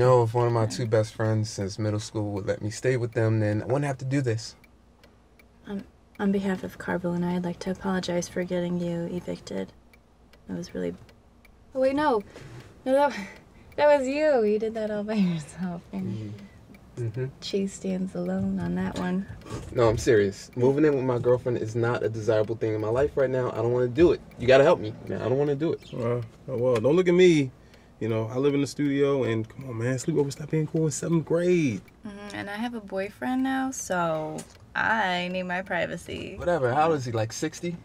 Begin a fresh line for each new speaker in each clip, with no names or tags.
You know, if one of my two best friends since middle school would let me stay with them, then I wouldn't have to do this.
Um, on behalf of Carvel and I, I'd like to apologize for getting you evicted. That was really. Oh wait, no, no, that that was you. You did that all by yourself.
Mm-hmm.
Chase stands alone on that one.
No, I'm serious. Moving in with my girlfriend is not a desirable thing in my life right now. I don't want to do it. You gotta help me. I don't want to do it.
Uh, oh, well, don't look at me. You know, I live in the studio, and come on, man, sleepover stopped being cool in seventh grade.
Mm, and I have a boyfriend now, so I need my privacy.
Whatever. How old is he? Like 60?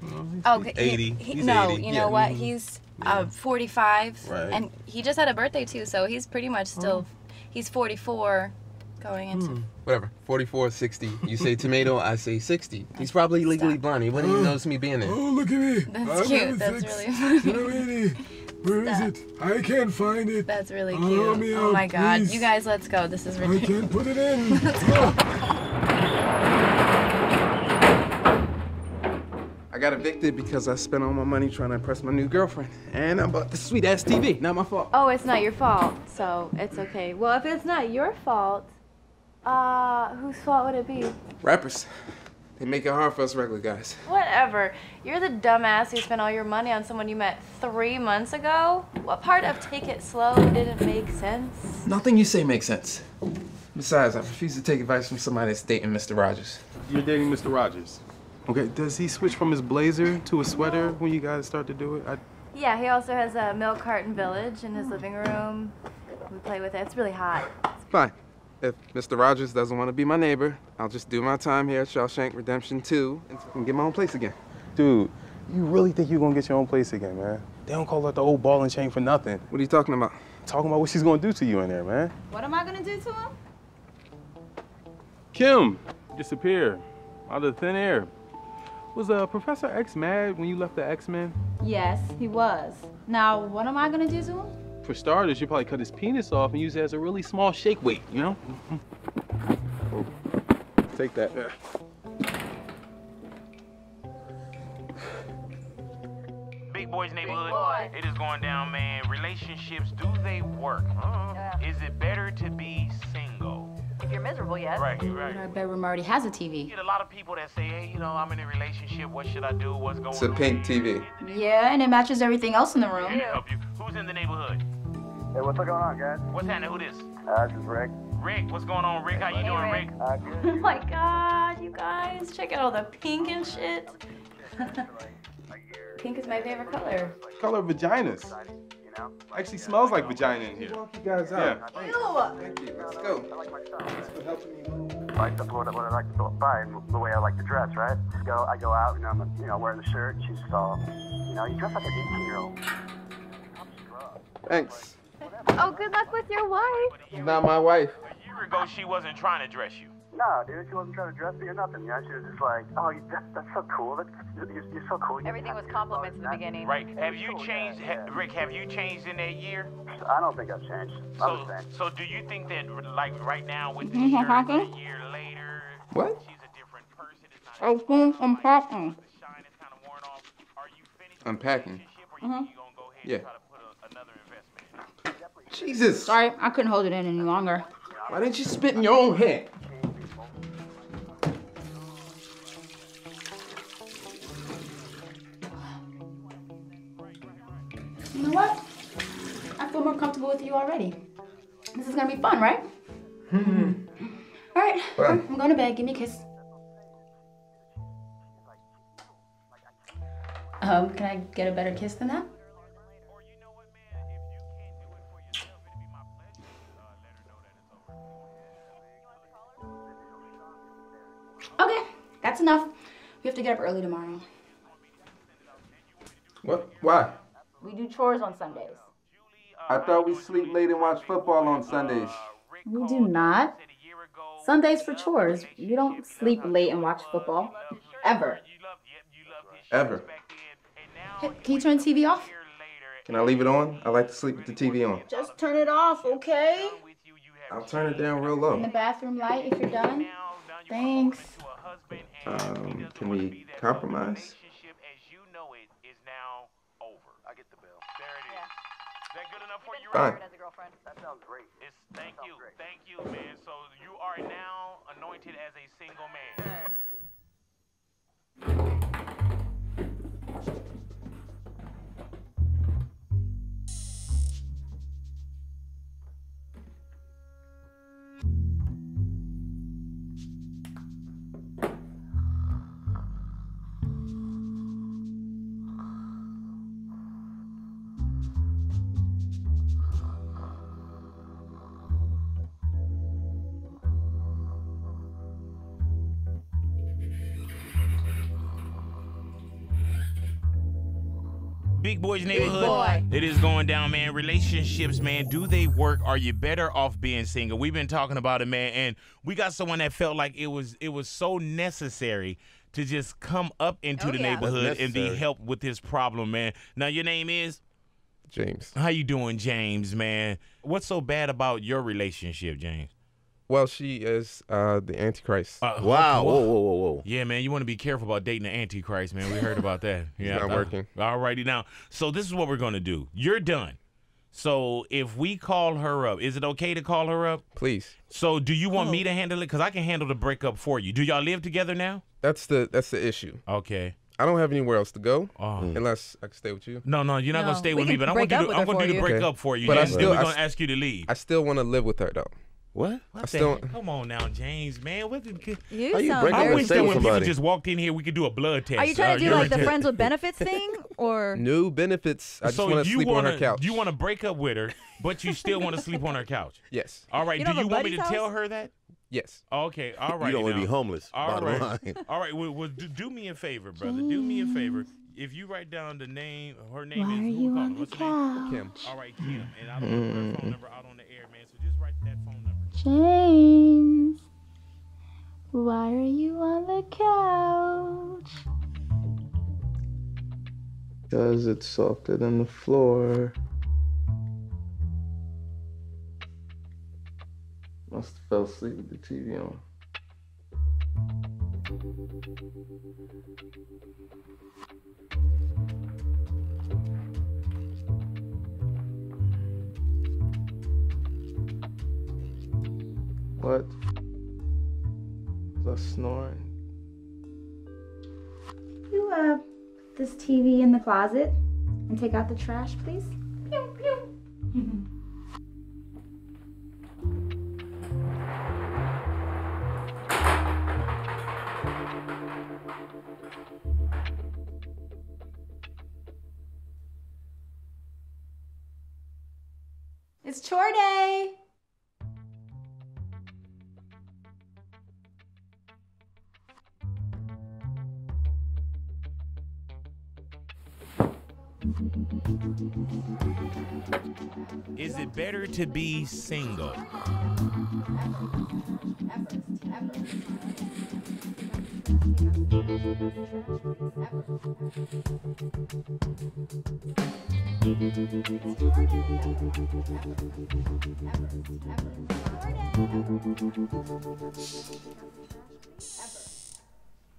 Oh, he-
80.
he-
He's
no,
80.
you know
Yeah.
what? He's uh, 45,
Right.
and he just had a birthday too, so he's pretty much still. He's 44, going into.
Hmm. Whatever. 44, 60. You say tomato, I say 60. He's probably legally blind. He wouldn't even notice me being there.
Oh, look at me.
That's cute. That's really funny.
Where
is
it? I can't find it.
That's really
Oh,
cute.
me
Oh
out,
my god.
please.
You guys, let's go. This is ridiculous.
I can't put it in. let's go.
I got evicted because I spent all my money trying to impress my new girlfriend. And I bought the sweet ass TV. Not my fault.
Oh, it's not your fault, so it's okay. Well, if it's not your fault, uh, whose fault would it be?
Rappers. They make it hard for us regular guys.
Whatever. You're the dumbass who spent all your money on someone you met three months ago. What part of take it slow didn't make sense?
Nothing you say makes sense. Besides, I refuse to take advice from somebody that's dating Mr. Rogers.
You're dating Mr. Rogers. Okay, does he switch from his blazer to a sweater when you guys start to do it? I,
Yeah, he also has a milk carton village in his living room. We play with it. It's really hot.
Fine. If Mr. Rogers doesn't want to be my neighbor, I'll just do my time here at Shawshank Redemption 2 and get my own place again.
dude, you really think you're gonna get your own place again, man? They don't call it the old ball and chain for nothing.
What are you talking about?
Talking about what she's gonna do to you in there, man.
What am I gonna do to him?
Kim, disappear out of thin air. Was uh, Professor X mad when you left the X-Men?
Yes, he was. Now, what am I gonna do to him?
For starters, you probably cut his penis off and use it as a really small shake weight, you know? Take that.
Big Boys Neighborhood. It is going down, man. Relationships, do they work? Uh-huh. Is it better to be single?
If you're miserable, yes.
Right, right.
Our bedroom already has a TV.
Get a lot of people that say, hey, you know, I'm in a relationship. What should I do? What's going on?
It's a
on?
pink TV.
Yeah, and it matches everything else in the room.
Can I help you? Who's in the neighborhood?
Hey, what's going on, guys?
What's happening? Who this?
Uh, this is Rick.
Rick. What's going on, Rick? How you doing, Rick?
Uh,
Oh my god, you guys. Check out all the pink and shit. pink is my favorite color.
Color vaginas.
You know?
Actually smells like vagina in here.
Walk you guys
Yeah.
out. Thank you. Let's go.
I like my style.
Thanks for helping me move.
Like the what, what I like to buy and the way I like to dress, right? Just go, I go out, you know, I'm, you know, wearing the shirt. She's all, you know, you dress like an 18 year old.
Thanks.
Oh, good luck with your wife.
Not my wife.
A year ago, she wasn't trying to dress you.
No, dude, she wasn't trying to dress me or nothing. Yeah, she was just like, oh, you, that, that's so cool. That's, you're, you're so cool. You
Everything was compliments in the beginning.
Right. Have you changed, ha- Rick? Have you changed in that year?
I don't think I've changed.
So, so do you think that, like, right now with the shirt, a year later,
What?
she's a different person? It's not
oh, I'm packing.
the shine is kind of worn off. Are you finished
Unpacking.
the relationship, or you, you gonna go mm-hmm. ahead
Yeah.
and try to put a, another investment in?
Jesus.
Sorry, I couldn't hold it in any longer.
Why didn't you spit in your own hand?
You know what? I feel more comfortable with you already. This is gonna be fun, right? Hmm. All right,
Fun.
I'm going to bed. Give me a kiss. Um, can I get a better kiss than that? Okay, that's enough. We have to get up early tomorrow.
What? Why?
We do chores on Sundays.
I thought we sleep late and watch football on Sundays.
We do not. Sundays for chores. We don't sleep late and watch football. Ever.
Ever.
Hey, can you turn the TV off?
Can I leave it on? I like to sleep with the TV on.
Just turn it off, okay?
I'll turn it down real low.
In the bathroom light if you're done. Thanks.
Um, can we compromise?
Relationship as you know it is now over.
I get the bill.
There it is. Is that good enough for you,
Fine.
Rick?
That sounds great.
It's thank
sounds
you,
great.
thank you, man. So you are now anointed as a single man. Big Boys Neighborhood.
boy.
It is going down, man. Relationships, man. Do they work? Are you better off being single? We've been talking about it, man, and we got someone that felt like it was it was so necessary to just come up into
Oh,
the
yeah.
neighborhood and be
necessary.
helped with this problem, man. Now your name is
James.
how you doing, James, man? What's so bad about your relationship, James?
Well, she is uh, the Antichrist.
Uh,
Wow. Whoa, whoa, whoa, whoa.
Yeah, man, you want to be careful about dating the Antichrist, man. We heard about that. Yeah,
not
uh,
working.
All righty, now, so this is what we're gonna do. You're done. So if we call her up, is it okay to call her up?
Please.
So do you want me
Oh.
to handle it? Cause I can handle the breakup for you. Do y'all live together now?
That's the that's the issue.
Okay.
I don't have anywhere else to go
Oh.
unless I can stay with you.
No, no, you're not
No,
gonna stay with me, but I'm gonna do. The, I'm gonna do the breakup
Okay.
for you.
But I
James,
still-
we're gonna
s-
ask you to leave.
I still want to live with her though.
What?
What
I
the
still-
heck? Come on now, James, man. What the,
You
How you
sound
break up
I
very
with
wish that
stay
when
with
people just walked in here, we could do a blood test.
Are you trying
uh,
to do
urine
like the friends with benefits thing, or
New benefits. I just
so
want to
you
sleep
wanna,
on her couch.
You want to break up with her, but you still want to sleep on her couch.
Yes.
All right.
You
do you want me to
buddy's
tell her that?
Yes.
Okay. All right.
you don't want to be homeless.
All
bottom
right.
line.
All right. Well, well do, do me a favor, brother. Do me a favor. If you write down the name, her name
Why
is
are you on the
What's her name?
Kim.
All right, Kim. And I don't know her phone number out on the air,
James, why are you on the couch?
Because it's softer than the floor. Must have fell asleep with the TV on. What? Was I snoring?
You uh, put this TV in the closet and take out the trash, please. Pew, pew. It's chore day.
Is it better to be single?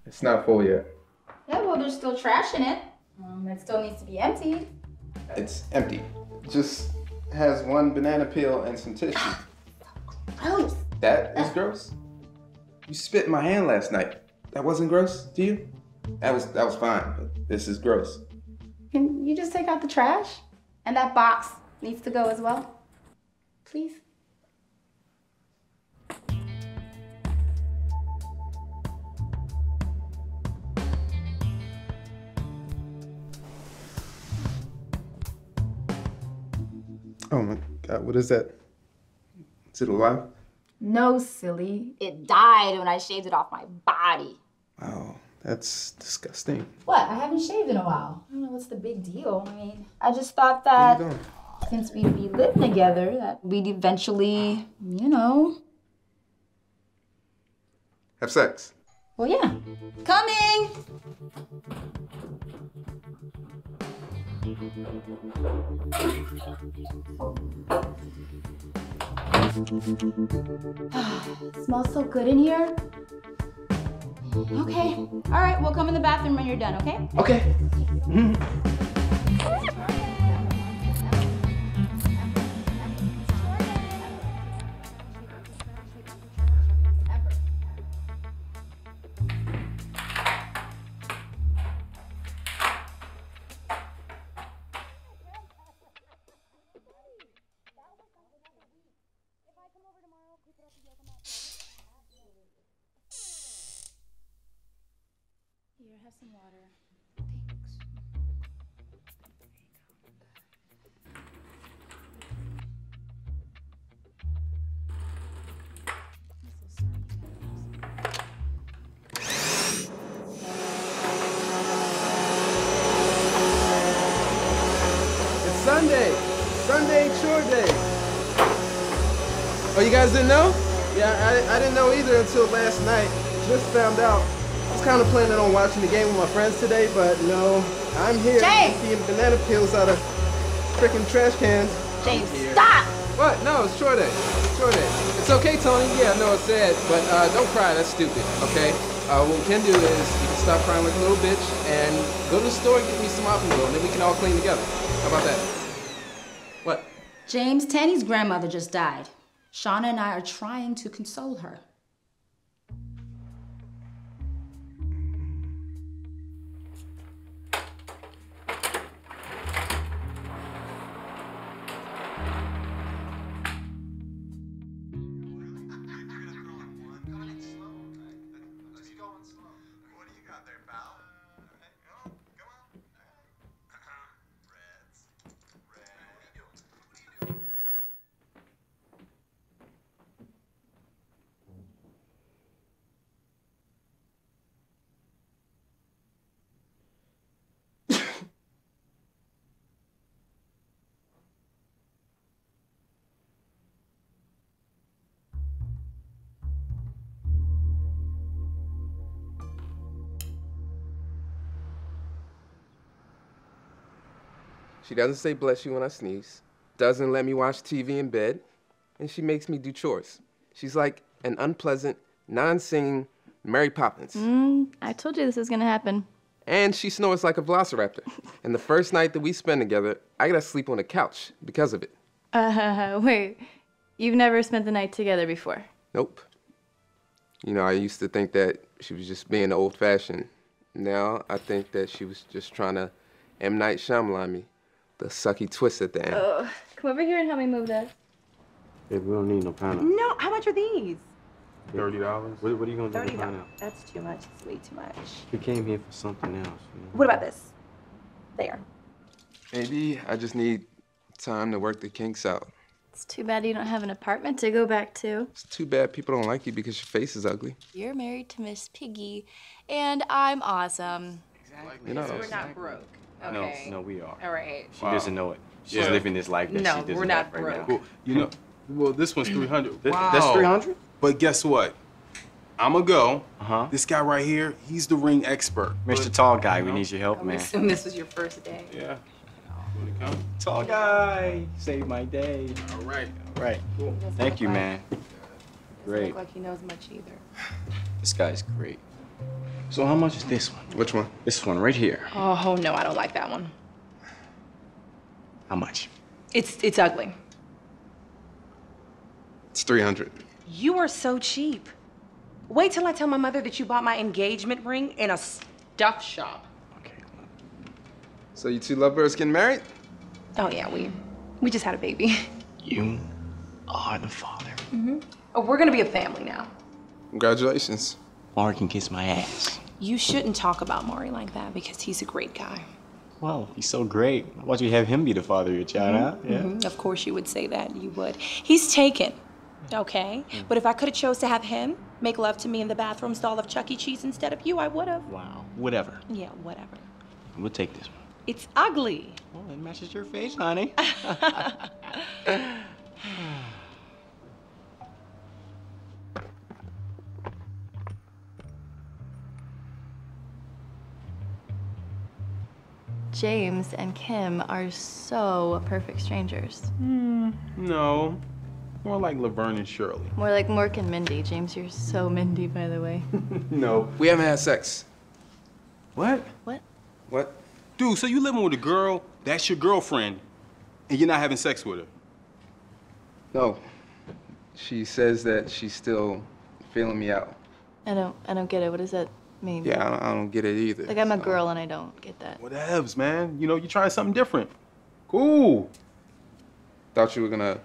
It's not full yet.
Yeah, well, there's still trash in it. Um, it still needs to be emptied.
It's empty. Just has one banana peel and some tissue.
Gross.
That is gross. You spit in my hand last night. That wasn't gross to you? That was that was fine, but this is gross.
Can you just take out the trash? And that box needs to go as well. Please.
Oh my god, what is that? Is it alive?
No, silly. It died when I shaved it off my body.
Wow, that's disgusting.
What? I haven't shaved in a while. I don't know what's the big deal. I mean, I just thought that since we'd be living together, that we'd eventually, you know.
Have sex.
Well, yeah. Coming! smells so good in here. Okay. All right, we'll come in the bathroom when you're done, okay?
Okay.
Here, have some water.
Kind of planning on watching the game with my friends today, but no, I'm here
James!
eating banana peels out of freaking trash cans.
James, stop!
What? No, it's chore day. It's chore day. It's okay, Tony. Yeah, I know it's sad, but uh, don't cry. That's stupid. Okay. Uh, what we can do is you can stop crying like a little bitch and go to the store and get me some Alpenville, and then we can all clean together. How about that? What?
James, Tanny's grandmother just died. Shauna and I are trying to console her.
She doesn't say bless you when I sneeze, doesn't let me watch TV in bed, and she makes me do chores. She's like an unpleasant, non singing Mary Poppins.
Mm, I told you this was gonna happen.
And she snores like a velociraptor. and the first night that we spend together, I gotta sleep on the couch because of it.
Uh, wait. You've never spent the night together before.
Nope. You know, I used to think that she was just being old fashioned. Now I think that she was just trying to M. Night Shyamalan me. The sucky twist at the end.
Oh, come over here and help me move this.
Babe, we don't need no pineapple.
No, how much are these?
Thirty dollars.
What, what are you gonna do
Thirty
with
dollars.
pineapple?
That's too much. It's way too much.
We came here for something else. You know?
What about this? There.
Maybe I just need time to work the kinks out.
It's too bad you don't have an apartment to go back to.
It's too bad people don't like you because your face is ugly.
You're married to Miss Piggy, and I'm awesome. Exactly.
You know,
We're not broke.
No,
Okay.
no, we are.
All right.
She doesn't know it. She's
Yeah.
living this life that
No,
she doesn't
we're not
have right
broke.
now.
Well, you know, well, this one's three hundred.
Th- That's three hundred.
But guess what? I'ma go.
Uh huh.
This guy right here, he's the ring expert.
Mr. Tall Guy, we need your help,
I'm
man.
assuming this was your first day.
Yeah. Wanna come?
Tall Guy, saved my day.
All right.
All right. Thank you, man.
Doesn't
Great.
look like he knows much either.
This guy's great. So how much is this one?
which one?
This one right here.
Oh no, I don't like that one.
How much?
It's it's ugly.
It's 300.
You are so cheap. Wait till I tell my mother that you bought my engagement ring in a stuff shop.
Okay.
So you two lovebirds getting married?
Oh yeah, we we just had a baby.
You are the father. Mm-hmm.
Oh, we're gonna be a family now.
Congratulations.
Maury can kiss my ass.
You shouldn't talk about Maury like that because he's a great guy.
Well, he's so great. Why don't you have him be the father of your child, huh? Yeah.
Mhm, Of course you would say that. You would. He's taken. Okay? But if I could have chose to have him make love to me in the bathroom stall of Chuck E. Cheese instead of you, I would have.
Wow. Whatever.
Yeah, whatever.
We'll take this one.
It's ugly.
Well, it matches your face, honey.
James and Kim are so perfect strangers. Hmm.
No. More like Laverne and Shirley.
More like Mork and Mindy. James, you're so Mindy, by the way.
No.
We haven't had sex.
What?
What?
What?
Dude, so you living with a girl, that's your girlfriend, and you're not having sex with her.
No. She says that she's still feeling me out.
I don't. I don't get it. What does that mean?
Yeah, I don't, I don't get it either.
Like I'm a
so-
girl and I don't get that.
Whatevs, man. You know, you're trying something different. Cool.
Thought you were gonna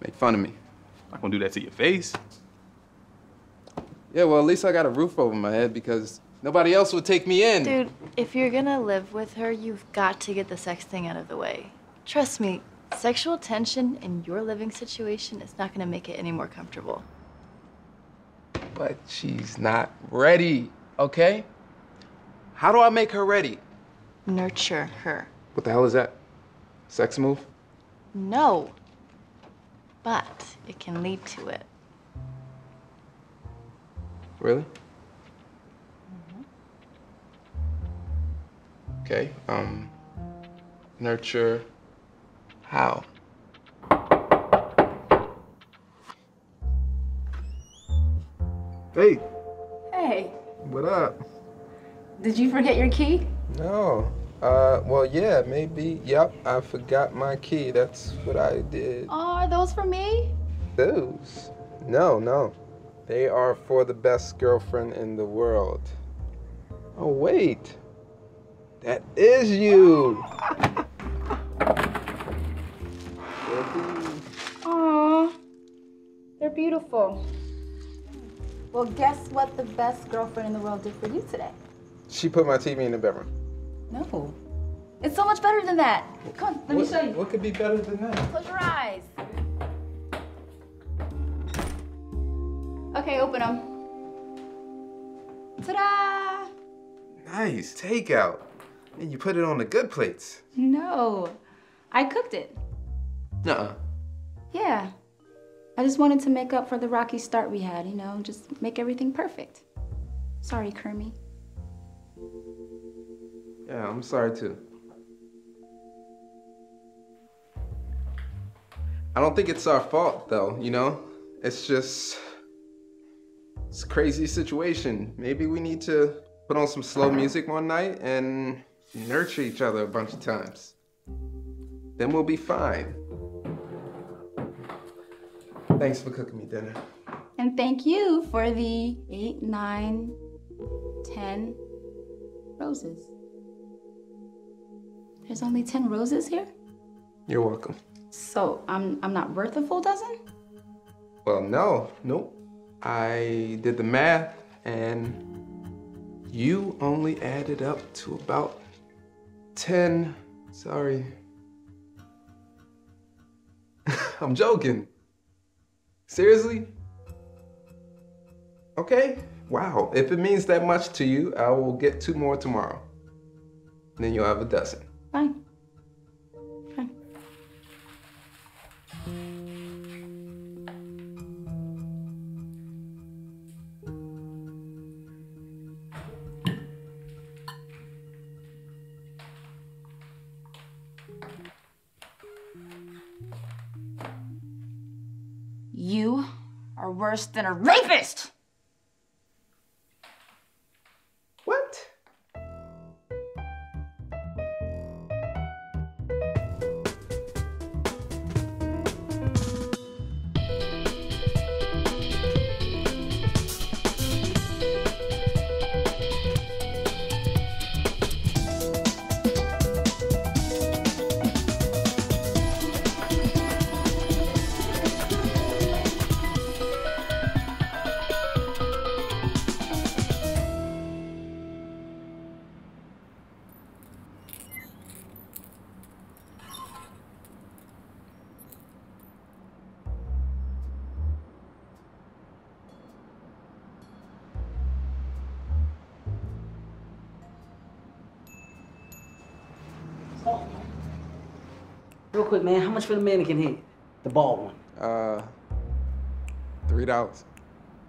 make fun of me.
not gonna do that to your face.
Yeah, well, at least I got a roof over my head because nobody else would take me in.
Dude, if you're gonna live with her, you've got to get the sex thing out of the way. Trust me, sexual tension in your living situation is not gonna make it any more comfortable.
But she's not ready, okay? How do I make her ready?
Nurture her.
What the hell is that? Sex move?
No. But it can lead to it.
Really? Okay, um, nurture how?
Hey,
Hey,
What up?
did you forget your key?
No. Uh, well, yeah, maybe. Yep, I forgot my key. That's what I did.
Oh, are those for me?
Those? No, no. They are for the best girlfriend in the world. Oh, wait. That is you.
Aw, they're beautiful. Well, guess what the best girlfriend in the world did for you today?
She put my TV in the bedroom.
No. It's so much better than that. Come on, let me
What-
show you.
What could be better than that?
Close your eyes. Okay, open them. Ta-da!
Nice takeout. And you put it on the good plates.
No, I cooked it.
Nuh-uh.
Yeah. I just wanted to make up for the rocky start we had, you know, just make everything perfect. Sorry, Kermie.
Yeah, I'm sorry too. I don't think it's our fault though, you know? It's just it's a crazy situation. Maybe we need to put on some slow music one night and nurture each other a bunch of times. Then we'll be fine. Thanks for cooking me dinner.
And thank you for the eight, nine, ten roses. There's only ten roses here?
You're welcome.
So I'm I'm not worth a full dozen?
Well, no, nope. I did the math and you only added up to about 10. Sorry. I'm joking. Seriously? Okay. Wow. If it means that much to you, I will get two more tomorrow. Then you'll have a dozen.
Fine. Worse than a rapist!
Quick, man, how much for the mannequin head? The bald one.
Uh, three dollars.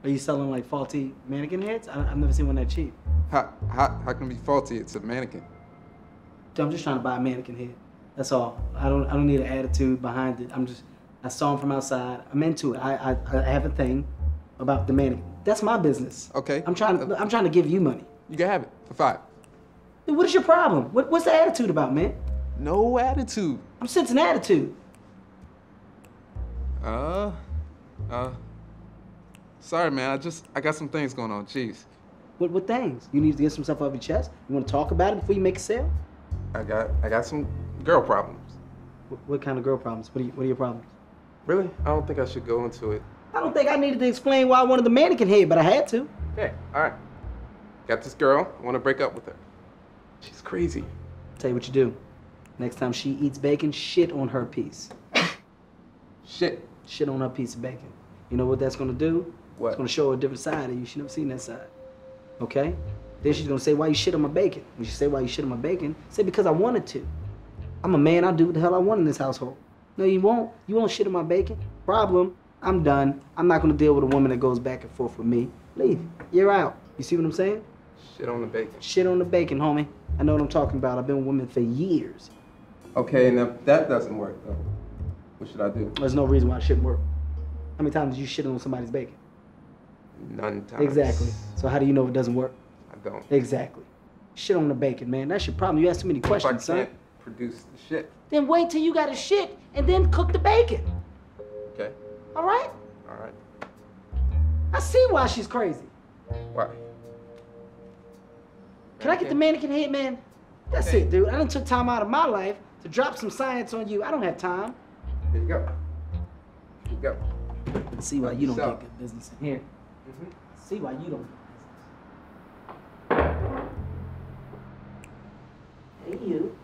Are you selling like faulty mannequin heads? I, I've never seen one that cheap.
How, how, how can it be faulty? It's a mannequin.
I'm just trying to buy a mannequin head. That's all. I don't. I don't need an attitude behind it. I'm just. I saw him from outside. I'm into it. I, I, I have a thing about the mannequin. That's my business.
Okay.
I'm trying. I'm trying to give you money.
You can have it for five.
What is your problem? What, what's the attitude about, man?
No attitude.
I'm sensing attitude.
Uh, uh. Sorry, man. I just I got some things going on. Jeez.
What what things? You need to get some stuff off your chest. You want to talk about it before you make a sale?
I got I got some girl problems.
What, what kind of girl problems? What are you, What are your problems?
Really? I don't think I should go into it.
I don't think I needed to explain why I wanted the mannequin head, but I had to.
Okay, all right. Got this girl. I want to break up with her. She's crazy.
Tell you what you do. Next time she eats bacon, shit on her piece.
Shit.
Shit on her piece of bacon. You know what that's gonna do?
What?
It's gonna show a different side of you. She never seen that side. Okay? Then she's gonna say, why you shit on my bacon? When she say, why you shit on my bacon, say, because I wanted to. I'm a man, I'll do what the hell I want in this household. No, you won't. You won't shit on my bacon. Problem, I'm done. I'm not gonna deal with a woman that goes back and forth with me. Leave. You're out. You see what I'm saying?
Shit on the bacon.
Shit on the bacon, homie. I know what I'm talking about. I've been with women for years.
Okay, now if that doesn't work though. What should I do?
There's no reason why it shouldn't work. How many times did you shit on somebody's bacon?
None times.
Exactly. So how do you know it doesn't work?
I don't.
Exactly. Shit on the bacon, man. That's your problem. You ask too many
If I
questions, son.
can't produce the shit.
Then wait till you got a shit and then cook the bacon.
Okay.
All right?
All right.
I see why she's crazy.
Why?
Can I get the mannequin head, man? That's
Okay.
it, dude. I done took time out of my life to drop some science on you. I don't have time.
Here you go. Here you go.
See why you don't
So-
get good business in here.
Mhm.
See why you don't get business. Hey, you.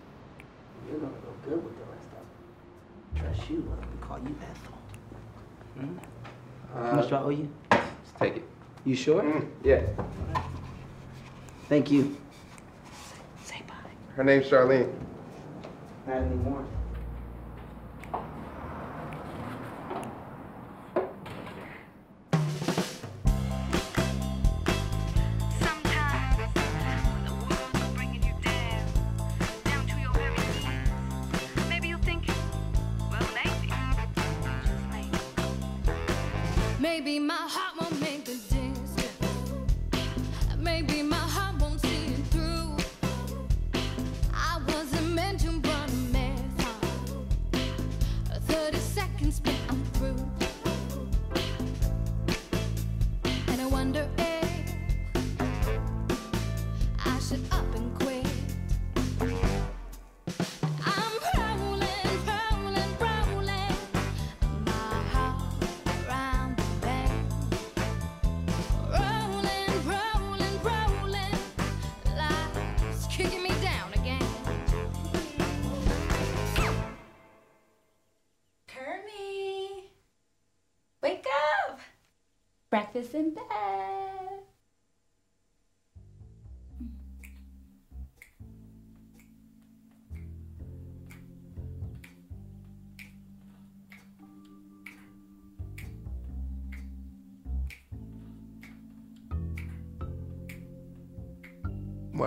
You're gonna go good with the rest of them. Trust you. Let me call you Ethel. Hmm? How much do I owe you?
Just take it.
You sure?
Mm, yeah.
Thank you.
Say bye.
Her name's Charlene.
Not anymore.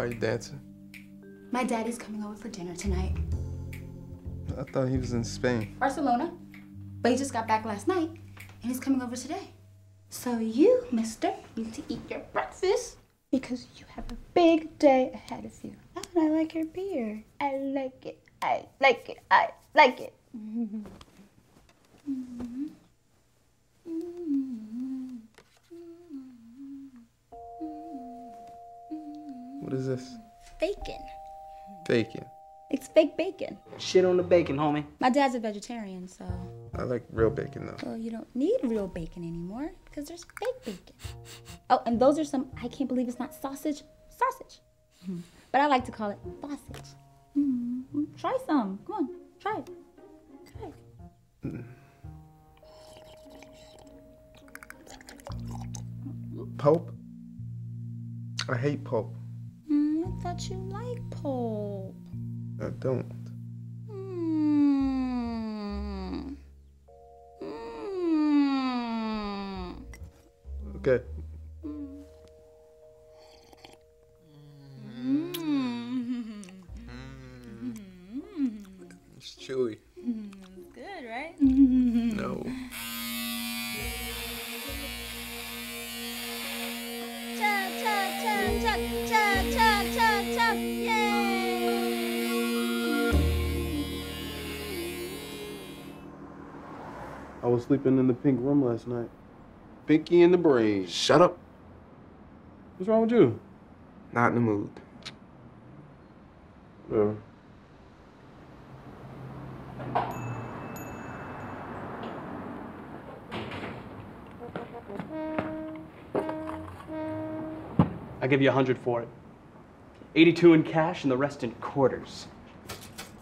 Why are you dancing?
My daddy's coming over for dinner tonight.
I thought he was in Spain.
Barcelona. But he just got back last night and he's coming over today. So you, mister, need to eat your breakfast because you have a big day ahead of you. Oh, and I like your beard. I like it. I like it. I like it. Bacon.
Bacon.
It's fake bacon.
Shit on the bacon, homie.
My dad's a vegetarian, so
I like real bacon though.
well, you don't need real bacon anymore because there's fake bacon. Oh, and those are some. I can't believe it's not sausage. Sausage. But I like to call it sausage. Mhm. Try some. Come on, try it. Try it.
Pulp? I hate pulp.
I thought you liked pulp.
I don't.
Mm. Mm.
Okay.
Sleeping in the pink room last night. Pinky in the brain.
Shut up.
What's wrong with you?
Not in the mood.
Whatever.
I give you a hundred for it. 82 in cash and the rest in quarters.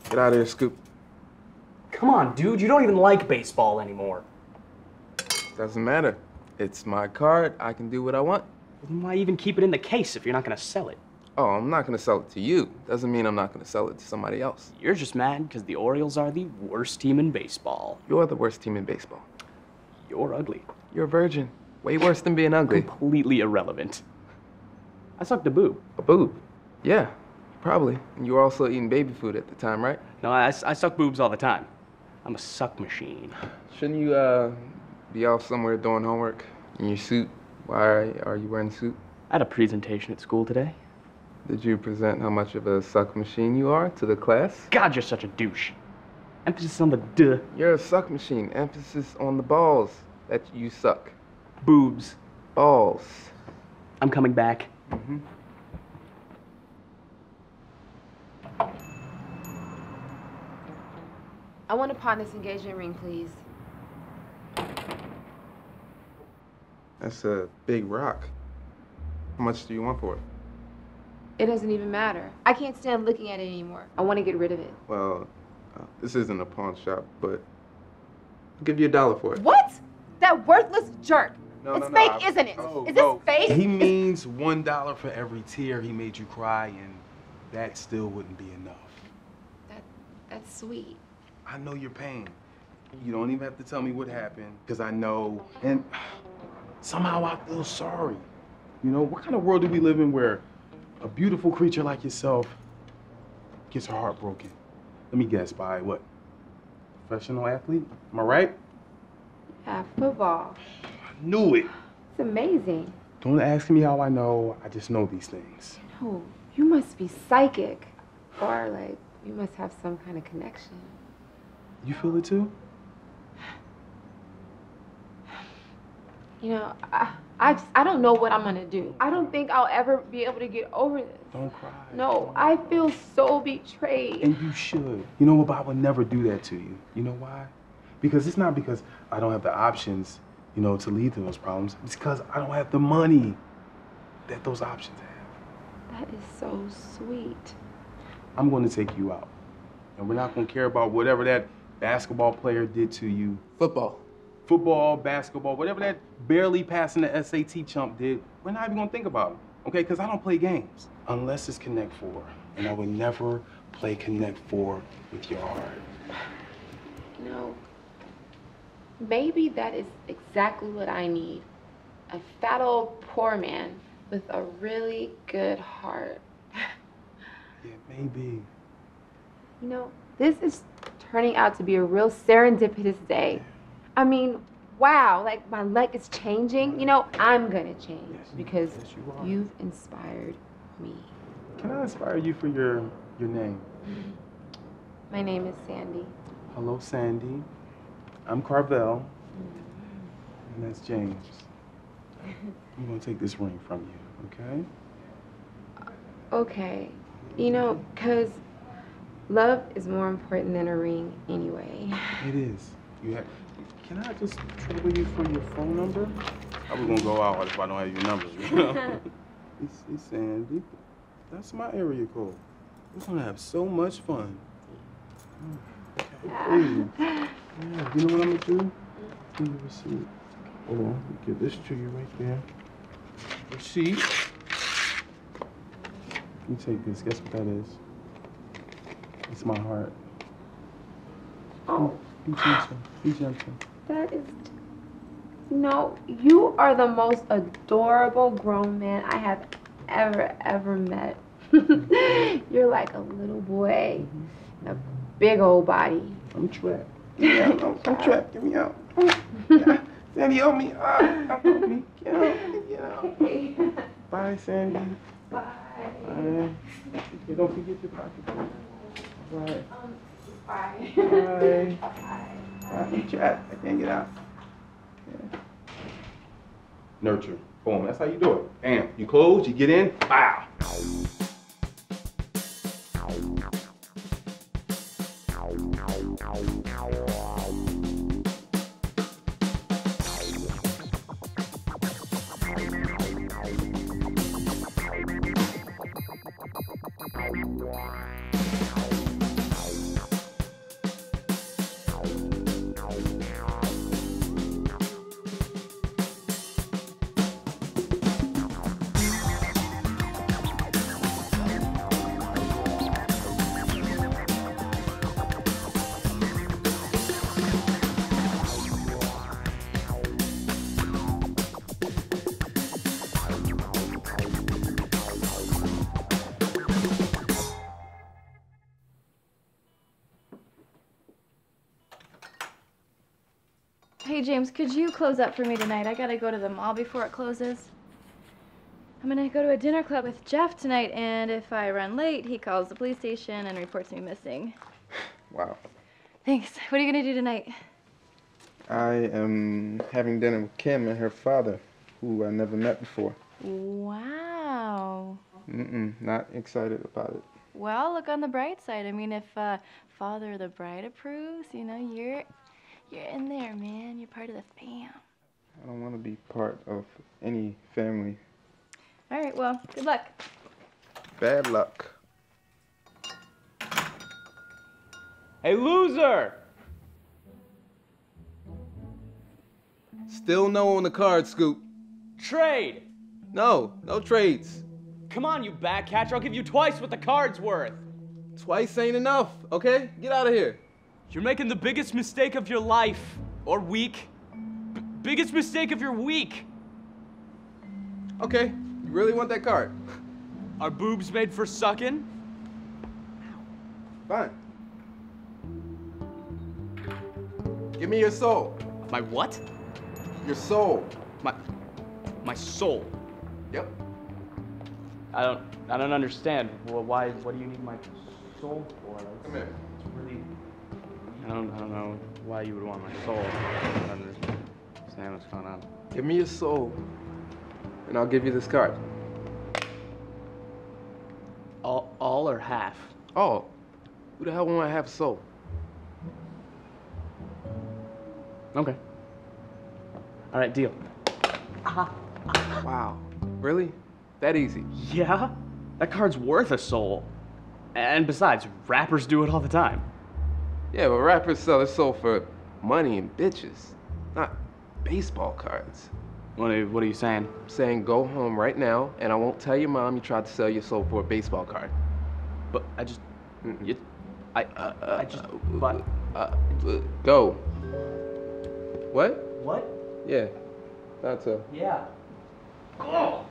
Get out of here, Scoop.
Come on, dude, you don't even like baseball anymore.
Doesn't matter. It's my card. I can do what I want.
Why even keep it in the case if you're not gonna sell it?
Oh, I'm not gonna sell it to you. Doesn't mean I'm not gonna sell it to somebody else.
You're just mad because the Orioles are the worst team in baseball.
You're the worst team in baseball.
You're ugly.
You're a virgin. Way worse than being ugly.
Completely irrelevant. I sucked a boob.
A boob? Yeah, probably. And you were also eating baby food at the time, right?
No, I, I suck boobs all the time. I'm a suck machine.
Shouldn't you uh, be off somewhere doing homework in your suit? Why are you wearing a suit?
I had a presentation at school today.
Did you present how much of a suck machine you are to the class?
God, you're such a douche. Emphasis on the duh.
You're a suck machine. Emphasis on the balls that you suck.
Boobs.
Balls.
I'm coming back.
Mm-hmm.
I want to pawn this engagement ring, please.
That's a big rock. How much do you want for it?
It doesn't even matter. I can't stand looking at it anymore. I want to get rid of it.
Well, uh, this isn't a pawn shop, but I'll give you a dollar for it.
What? That worthless jerk.
No,
it's
no,
fake, isn't it?
no,
Is
no.
this fake?
He means one dollar for every tear he made you cry, and that still wouldn't be enough.
That's sweet.
I know your pain. You don't even have to tell me what happened, because I know. And somehow I feel sorry. You know, what kind of world do we live in where a beautiful creature like yourself gets her heart broken? Let me guess, by what? Professional athlete? Am I right?
Yeah, football.
I knew it.
It's amazing.
Don't ask me how I know. I just know these things.
No, you must be psychic. Or, like, you must have some kind of connection.
You feel it too?
You know, I, I, just, I don't know what I'm gonna do. I don't think I'll ever be able to get over this.
Don't cry.
No, I feel so betrayed.
And you should. You know what, but I would never do that to you. You know why? Because it's not because I don't have the options, you know, to lead to those problems. It's because I don't have the money that those options have.
That is so sweet.
I'm going to take you out. And we're not going to care about whatever that basketball player did to you.
Football.
Football, basketball, whatever that barely passing the SAT chump did, we're not even going to think about it. Okay? Because I don't play games unless it's Connect Four. And I would never play Connect Four with your heart.
You know, maybe that is exactly what I need. A fat old poor man with a really good heart.
Yeah, maybe.
You know, this is turning out to be a real serendipitous day. I mean, wow, like my luck is changing. You know, I'm gonna change because
you are.
you've inspired me.
Can I inspire you for your your name?
My name is Sandy.
Hello, Sandy. I'm Carvel. And that's James. I'm gonna take this ring from you, okay?
Okay, you know, because love is more important than a ring anyway.
It is. You have. Can I just trouble you for your phone number? I was gonna go out if I don't have your numbers. You know? it's, it's Sandy. That's my area code. We're gonna have so much fun. Okay, please. Yeah, you know what I'm gonna do? Give you a receipt. Hold on, let me give this to you right there. Receipt. You take this. Guess what that is? It's my heart.
Oh,
Be gentle. Be gentle.
That is. No, you are the most adorable grown man I have ever, ever met. You're like a little boy, in a big old body.
I'm trapped. Yeah, I'm, I'm trapped. Get me out. Yeah. Sandy, help me. Ah, help me. Get out. Get out. Bye, Sandy.
Bye.
Bye. Yeah, don't forget your pocketbook. Bye.
Bye.
Bye. Bye. I need trapped. I can't get out. Yeah. Nurture. Boom. That's how you do it. Bam. You close, you get in, wow. Wow.
Hey, James, could you close up for me tonight? I gotta go to the mall before it closes. I'm gonna go to a dinner club with Jeff tonight, and if I run late, he calls the police station and reports me missing.
Wow.
Thanks. What are you gonna do tonight?
I am having dinner with Kim and her father, who I never met before.
Wow.
Mm-mm, not excited about it.
Well, look on the bright side. I mean, if uh, father of the bride approves, you know, you're you're in there, man. You're part of the fam.
I don't want to be part of any family.
All right. Well, good luck.
Bad luck.
Hey, loser!
Still no on the card, Scoop.
Trade!
No, no trades.
Come on, you back catcher. I'll give you twice what the card's worth.
Twice ain't enough, okay? Get out of here.
You're making the biggest mistake of your life. Or week. B- biggest mistake of your week.
Okay, you really want that card?
Are boobs made for sucking?
Fine. Give me your soul.
My what?
Your soul.
My my soul.
Yep.
I don't I don't understand. Well, why what do you need my soul for? That's,
Come here.
It's really I don't I don't know why you would want my soul. I don't understand what's going on.
Give me your soul, and I'll give you this card.
All all or half?
Oh, who the hell want to have a soul?
Okay. All right, deal. Uh-huh.
Wow. Really? That easy?
Yeah? That card's worth a soul. And besides, rappers do it all the time.
Yeah, but rappers sell their soul for money and bitches, not baseball cards.
What are, what are you saying?
I'm saying go home right now, and I won't tell your mom you tried to sell your soul for a baseball card.
But I just,
Mm.
you, I,
Uh, uh,
I just, but.
Uh, uh, go. What?
What?
Yeah. Thought so.
Yeah. Oh.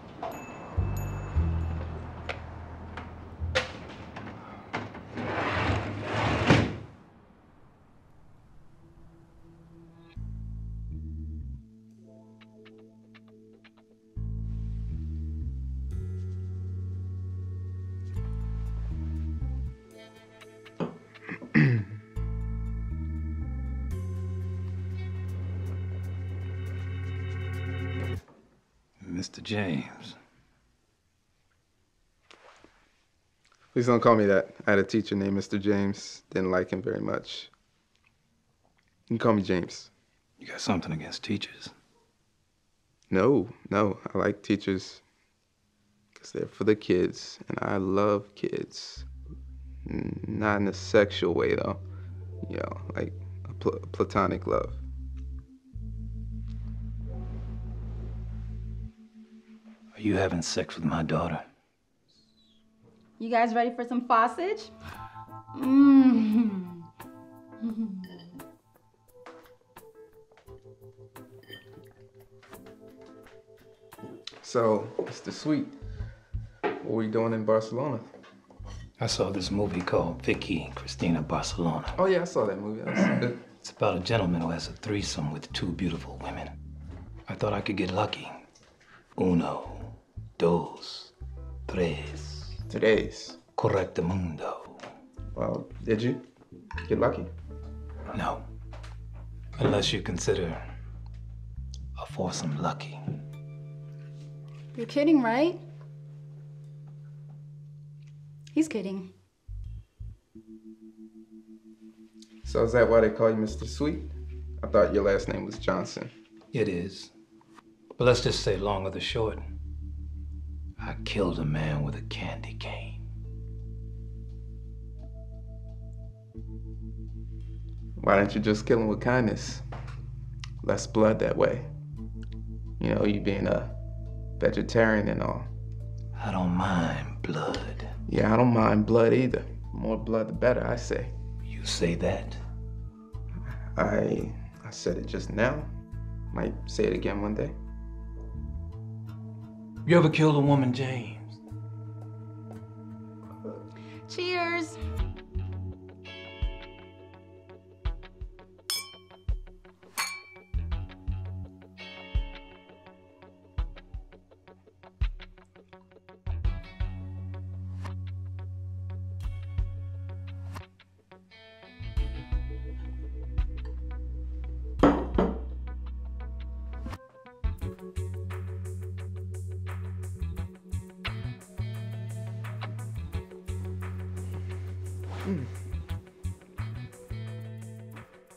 Mr. James.
Please don't call me that. I had a teacher named Mr. James. Didn't like him very much. You can call me James.
You got something against teachers?
No, no. I like teachers because they're for the kids, and I love kids. Not in a sexual way, though. You know, like a pl- platonic love.
Are you having sex with my daughter?
You guys ready for some sausage? Mmm.
So, Mr. Sweet, what were you doing in Barcelona?
I saw this movie called Vicky Cristina Barcelona.
Oh, yeah, I saw that movie. That.
It's about a gentleman who has a threesome with two beautiful women. I thought I could get lucky. Uno, dos, tres.
Tres.
Correctamundo.
Well, did you get lucky?
No. Unless you consider a foursome lucky.
You're kidding, right? He's kidding.
So is that why they call you Mr. Sweet? I thought your last name was Johnson.
It is. But let's just say long or the short. I killed a man with a candy cane.
Why don't you just kill him with kindness? Less blood that way. You know, you being a vegetarian and all.
I don't mind blood.
Yeah, I don't mind blood either. More blood the better, I say.
You say that?
I I said it just now. Might say it again one day.
You ever killed a woman, James?
Cheers.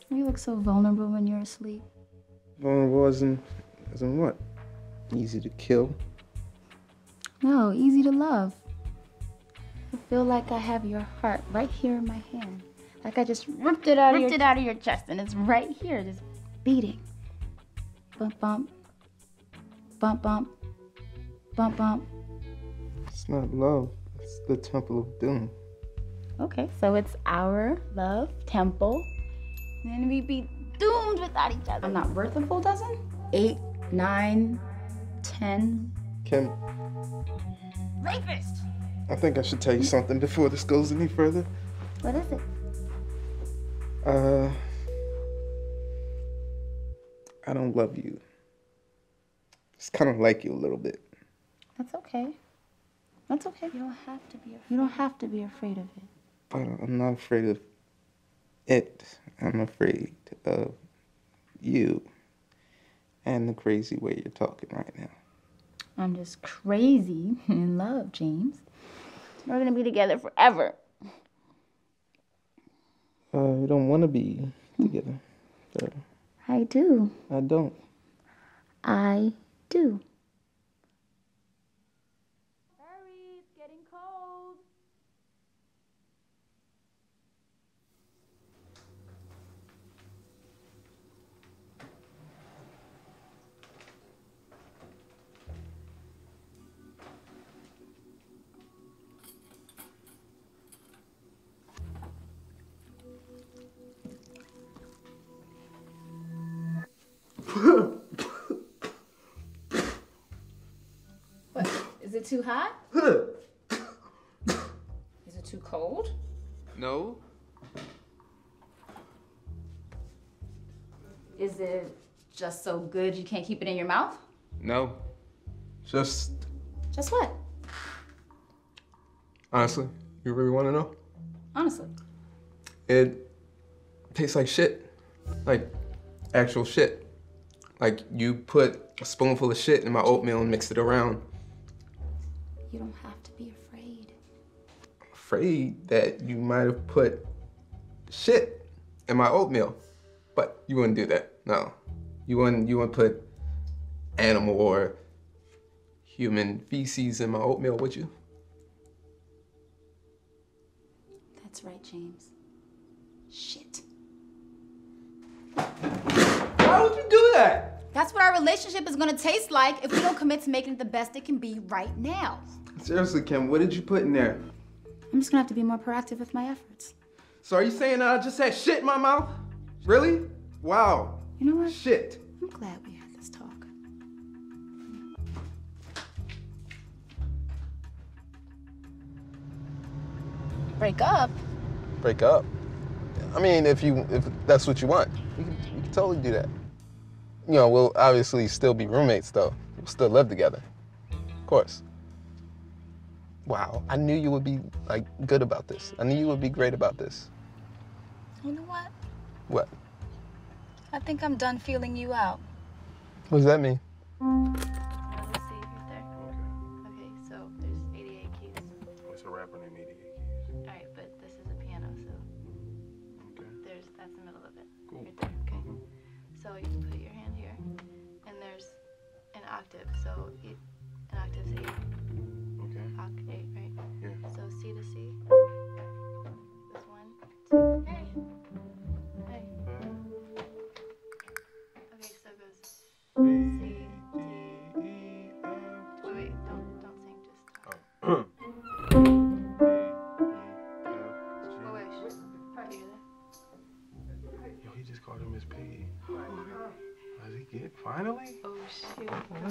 You look so vulnerable when you're asleep.
Vulnerable as in, as in what? Easy to kill.
No, easy to love. I feel like I have your heart right here in my hand. Like I just ripped it out
Ripped
of your
it
out of your chest and it's right here, just beating. Bump bump. Bump bump. Bump bump.
It's not love. It's the temple of doom.
Okay, so it's our love temple. And then we'd be doomed without each other. I'm not worth a full dozen? Eight, nine, ten.
Kim,
Rapist!
I think I should tell you something before this goes any further.
What is it?
Uh, I don't love you. Just kind of like you a little bit.
That's okay. That's okay. You don't have to be you don't have to be afraid of it.
But I'm not afraid of it. I'm afraid of you and the crazy way you're talking right now.
I'm just crazy in love, James. We're gonna be together forever.
Uh, we don't want to be together. So
I do.
I don't.
I do. It too hot? Is it too cold?
No.
Is it just so good you can't keep it in your mouth?
No. Just
Just what?
honestly, you really want to know?
Honestly.
It tastes like shit. Like actual shit. Like you put a spoonful of shit in my oatmeal and mixed it around.
You don't have to be afraid.
Afraid that you might have put shit in my oatmeal. But you wouldn't do that. No. You wouldn't you wouldn't put animal or human feces in my oatmeal, would you?
That's right, James. Shit.
Why would you do that?
That's what our relationship is gonna taste like if we don't commit to making it the best it can be right now.
Seriously, Kim, what did you put in there?
I'm just gonna have to be more proactive with my efforts.
So are you saying that I just had shit in my mouth? Really? Wow.
You know what?
Shit.
I'm glad we had this talk. Break up?
Break up. I mean, if you if that's what you want, we can, we can totally do that. You know, we'll obviously still be roommates though. We'll still live together. Of course. Wow, I knew you would be like good about this. I knew you would be great about this.
You know what?
What?
I think I'm done feeling you out.
What does that mean?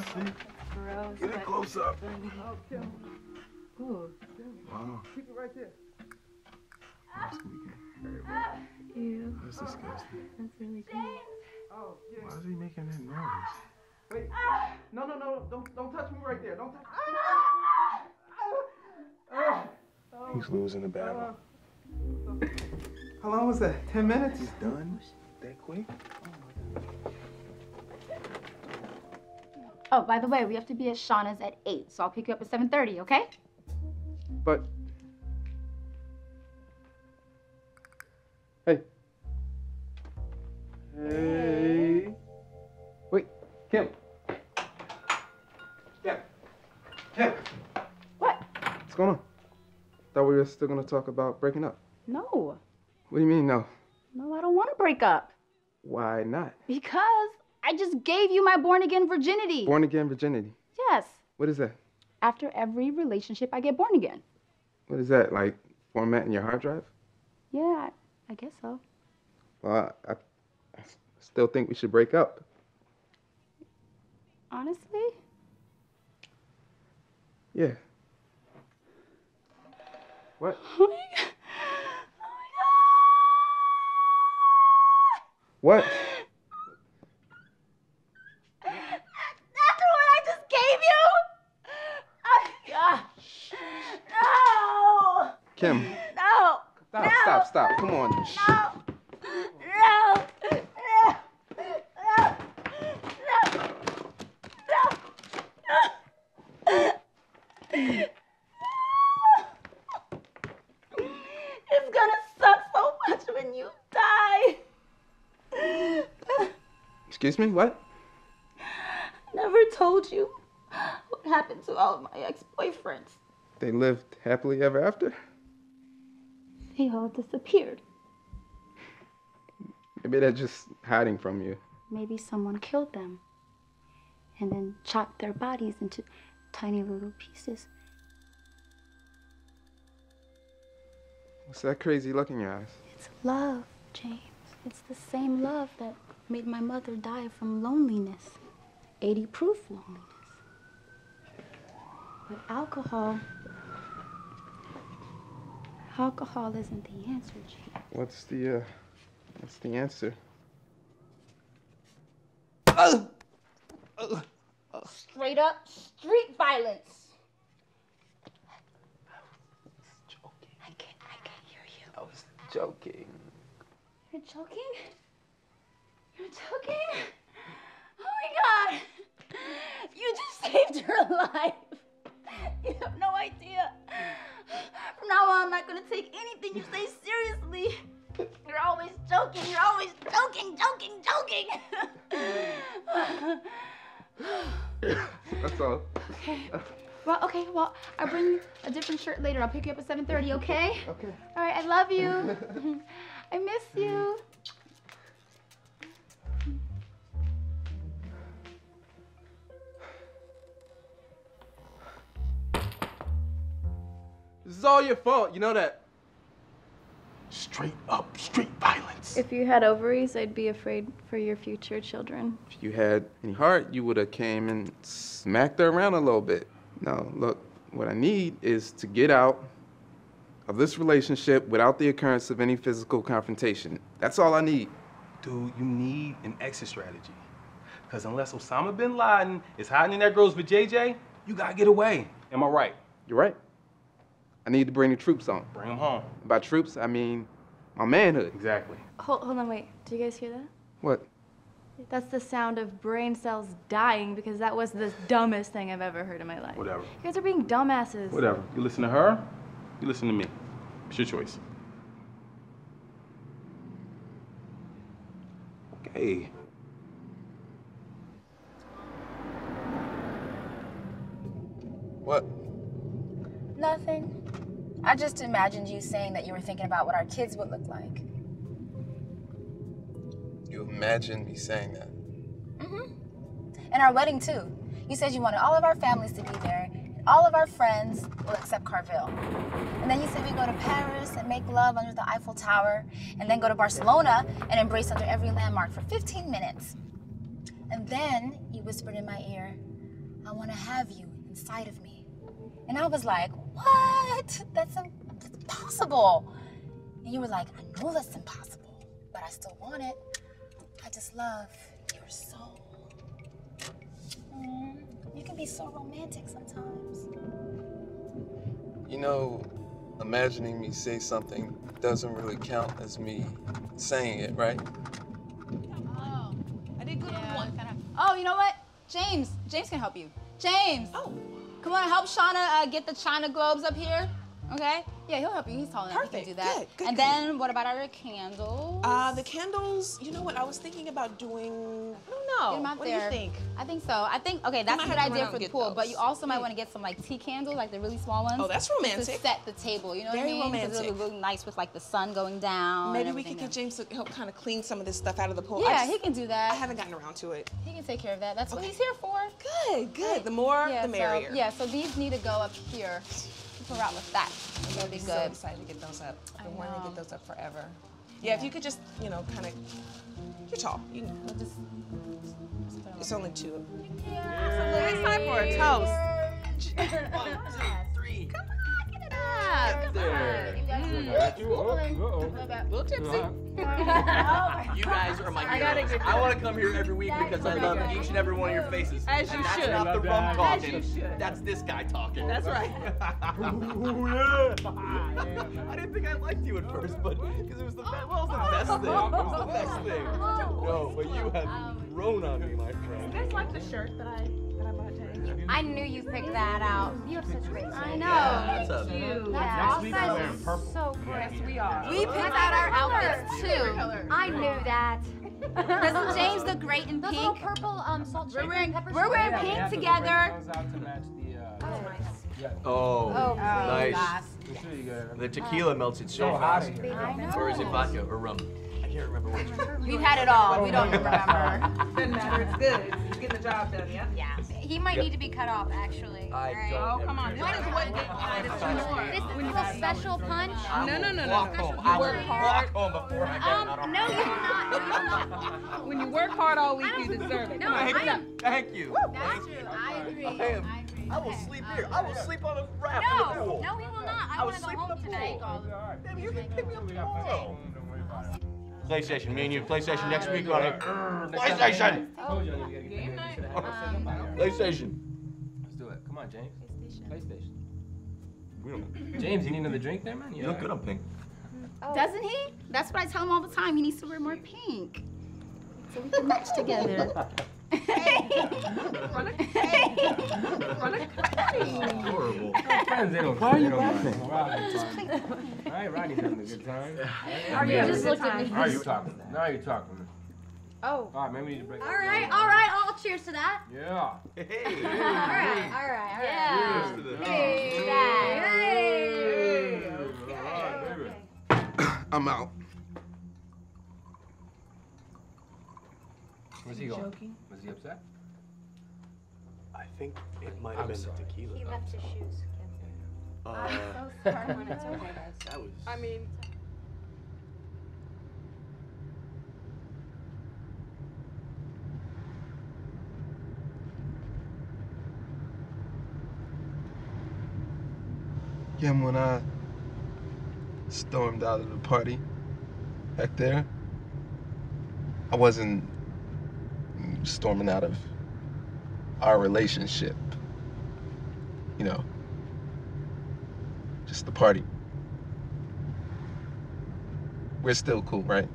Shoot. Gross.
Get a
but-
close up.
Ooh.
Wow.
Keep it right there. Ah.
That's squeaking.
Ew.
That's disgusting.
That's really gross.
Oh, yeah.
Why is he making that noise?
Wait. Ah. No, no, no, don't don't touch me right there. Don't touch. me. Ah. Oh.
He's losing the battle.
Uh, How long was that? Ten minutes?
He's done that quick?
Oh, Oh, by the way, we have to be at Shauna's at 8, so I'll pick you up at 7.30, okay?
But Hey. Hey. Wait, Kim. Kim. Kim.
What?
What's going on? Thought we were still gonna talk about breaking up.
No.
What do you mean, no?
No, I don't want to break up.
Why not?
Because I just gave you my born again virginity.
Born again virginity.
Yes.
What is that?
After every relationship, I get born again.
What is that? Like formatting your hard drive?
Yeah, I, I guess so.
Well, I, I, I still think we should break up.
Honestly?
Yeah. What? Oh oh what?
After what I just gave you? Oh, gosh. No.
Kim.
No.
Stop,
no.
stop, stop. Come on.
No. No. No. No. No. No. It's gonna suck so much when you die.
Excuse me? What?
Never told you what happened to all of my ex-boyfriends.
They lived happily ever after?
They all disappeared.
Maybe they're just hiding from you.
Maybe someone killed them and then chopped their bodies into tiny little pieces.
What's that crazy look in your eyes?
It's love, James. It's the same love that made my mother die from loneliness. 80 proof loneliness. But alcohol. Alcohol isn't the answer, James.
What's the, uh, what's the answer?
Straight up street violence.
I was joking. I can't, I can't hear you. I was joking.
You're joking? You're joking? Oh my god! You just saved her life. You have no idea. From now on, I'm not gonna take anything you say seriously. You're always joking. You're always joking, joking, joking.
That's all.
okay. Well, okay. Well, I'll bring a different shirt later. I'll pick you up at 7:30. Okay?
Okay.
All right. I love you. I miss you.
This is all your fault. You know that.
Straight up street violence.
If you had ovaries, I'd be afraid for your future children.
If you had any heart, you would have came and smacked her around a little bit. No, look, what I need is to get out of this relationship without the occurrence of any physical confrontation. That's all I need.
Dude, you need an exit strategy. Because unless Osama bin Laden is hiding in that girl's with JJ, you gotta get away. Am I right?
You're right. I need to bring the troops on.
Bring them home.
By troops, I mean my manhood.
Exactly.
Hold, hold on, wait. Do you guys hear that?
What?
That's the sound of brain cells dying because that was the dumbest thing I've ever heard in my life.
Whatever.
You guys are being dumbasses.
Whatever. You listen to her, you listen to me. It's your choice. Okay.
What?
Nothing. I just imagined you saying that you were thinking about what our kids would look like.
You imagined me saying that?
Mm-hmm. And our wedding too. You said you wanted all of our families to be there, and all of our friends, well, except Carvel. And then you said we go to Paris and make love under the Eiffel Tower, and then go to Barcelona and embrace under every landmark for 15 minutes. And then you whispered in my ear, I want to have you inside of me. And I was like, what? That's impossible. And you were like, I know that's impossible, but I still want it. I just love your soul. Mm, you can be so romantic sometimes.
You know, imagining me say something doesn't really count as me saying it, right?
Oh, I did good on one. Oh, you know what? James. James can help you. James. Oh. Come on, help Shauna uh, get the China globes up here. Okay?
Yeah, he'll help you. He's tall enough. He can do that.
Good, good,
and
good.
then what about our candles?
Uh, the candles, you know what? I was thinking about doing, I don't know.
Get 'em out
what
there.
do you think?
I think so. I think okay, that's a good
have to run
idea for the
get
pool. But you also might hmm. want to get some like tea candles, like the really small ones.
Oh, that's romantic.
To set the table, you know
Very
what I mean? 'Cause It'll
romantic.
look nice with like the sun going down.
Maybe we could get James to help kind of clean some of this stuff out of the pool.
Yeah,
just-
he can do that.
I haven't gotten around to it.
He can take care of that. That's what he's here for.
Good, good. The more,
Yeah,
the merrier.
So, yeah, so these need to go up here. Keep around with that. That'll be
I'm
good.
so excited to get those up.
I
I want to get those up forever. Yeah, if you could just, you know, kind of, you're tall. You can,
We'll just.
it's only two.
Yeah,
It's time for a toast.
on, get it up. Come on. You guys
little tipsy.
You guys are my
I
heroes.
get
I want to come here every week because I love each and every one of your faces.
As
and
you
that's
should.
not the rum
that. As
talking.
you should.
That's this guy talking.
That's right.
I didn't think I liked you at first, but because it was the oh, best. Well, it was the best thing. It was the best thing. No, but you have um, grown on me, my friend.
You guys like the shirt that I that I bought James?
I knew you picked that out. You have such great
I know.
Yeah, that's a-
That's
Yeah.
all size is so great.
Yes, we are.
We picked out our outfits too.
I knew that.
Doesn't James look great in
Those
pink?
little purple um salt
We're
shaker
wearing,
pepper
we're wearing
spray.
pink together.
Oh,
Oh,
nice.
gosh.
The tequila melts it so
So
fast.
in here.
I know.
Or is it vodka or rum? I can't remember which.
We've had it all. We don't remember.
Doesn't matter. It's good. It's getting the job done. Yeah.
Yeah. He might need to be cut off actually.
I
Alright.
don't
Oh, come on.
ever
What is
care.
what? What is more?
This is a little special punch.
No, no, no, no,
Walk
no.
home.
You
I
work
will walk home before I get out
Um,
of
no, you will not. No, you will not.
When you work hard all week, you deserve it.
No,
Come on,
I
hit me up.
am.
Thank you.
That's true. I agree.
I
agree.
I will
Okay.
sleep here. I will sleep on a raft in the
No,
pool.
no, he will not. I,
I
want to go home
the
tonight.
pool. Baby, you can pick me up tomorrow. PlayStation. Me and you PlayStation uh, next week on uh, it. Uh, PlayStation.
Game night.
PlayStation.
Let's do it. Come on, James. PlayStation.
We don't-
James, you need another drink there, man?
You look good on pink. Oh.
Doesn't he? That's what I tell him all the time. He needs to wear more pink. So we can match together.
Horrible.
Friends, they don't
Why are you
they don't mind.
laughing?
All right, Rodney's having a good time.
Are you just looked at me?
Now you're talking. Now you're talking.
Oh.
All right, maybe we need to break.
All right, all right. I'll cheers to that.
Yeah.
All right, all right, all right. Yeah.
Cheers to this.
Hey, that. Hey.
I'm out.
Where's he going? Was he upset?
I think it might have
I'm
been
sorry.
the tequila.
He left his shoes.
Uh,
I'm so sorry when it's okay, guys.
that was.
I mean,
Yeah, when I stormed out of the party back there, I wasn't storming out of our relationship. You know, just the party. We're still cool, right?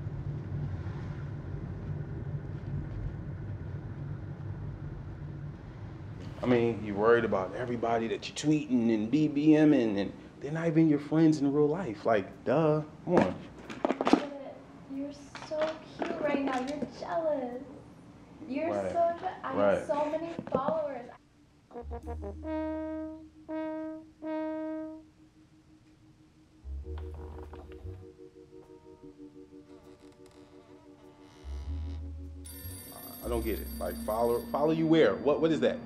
Mean, you're worried about everybody that you're tweeting and BBMing, and they're not even your friends in real life. Like, duh, come on.
You're so cute right now. You're jealous. You're
Right.
so je- I
Right.
have so many followers.
I don't get it. Like, follow, follow you where? What, what is that?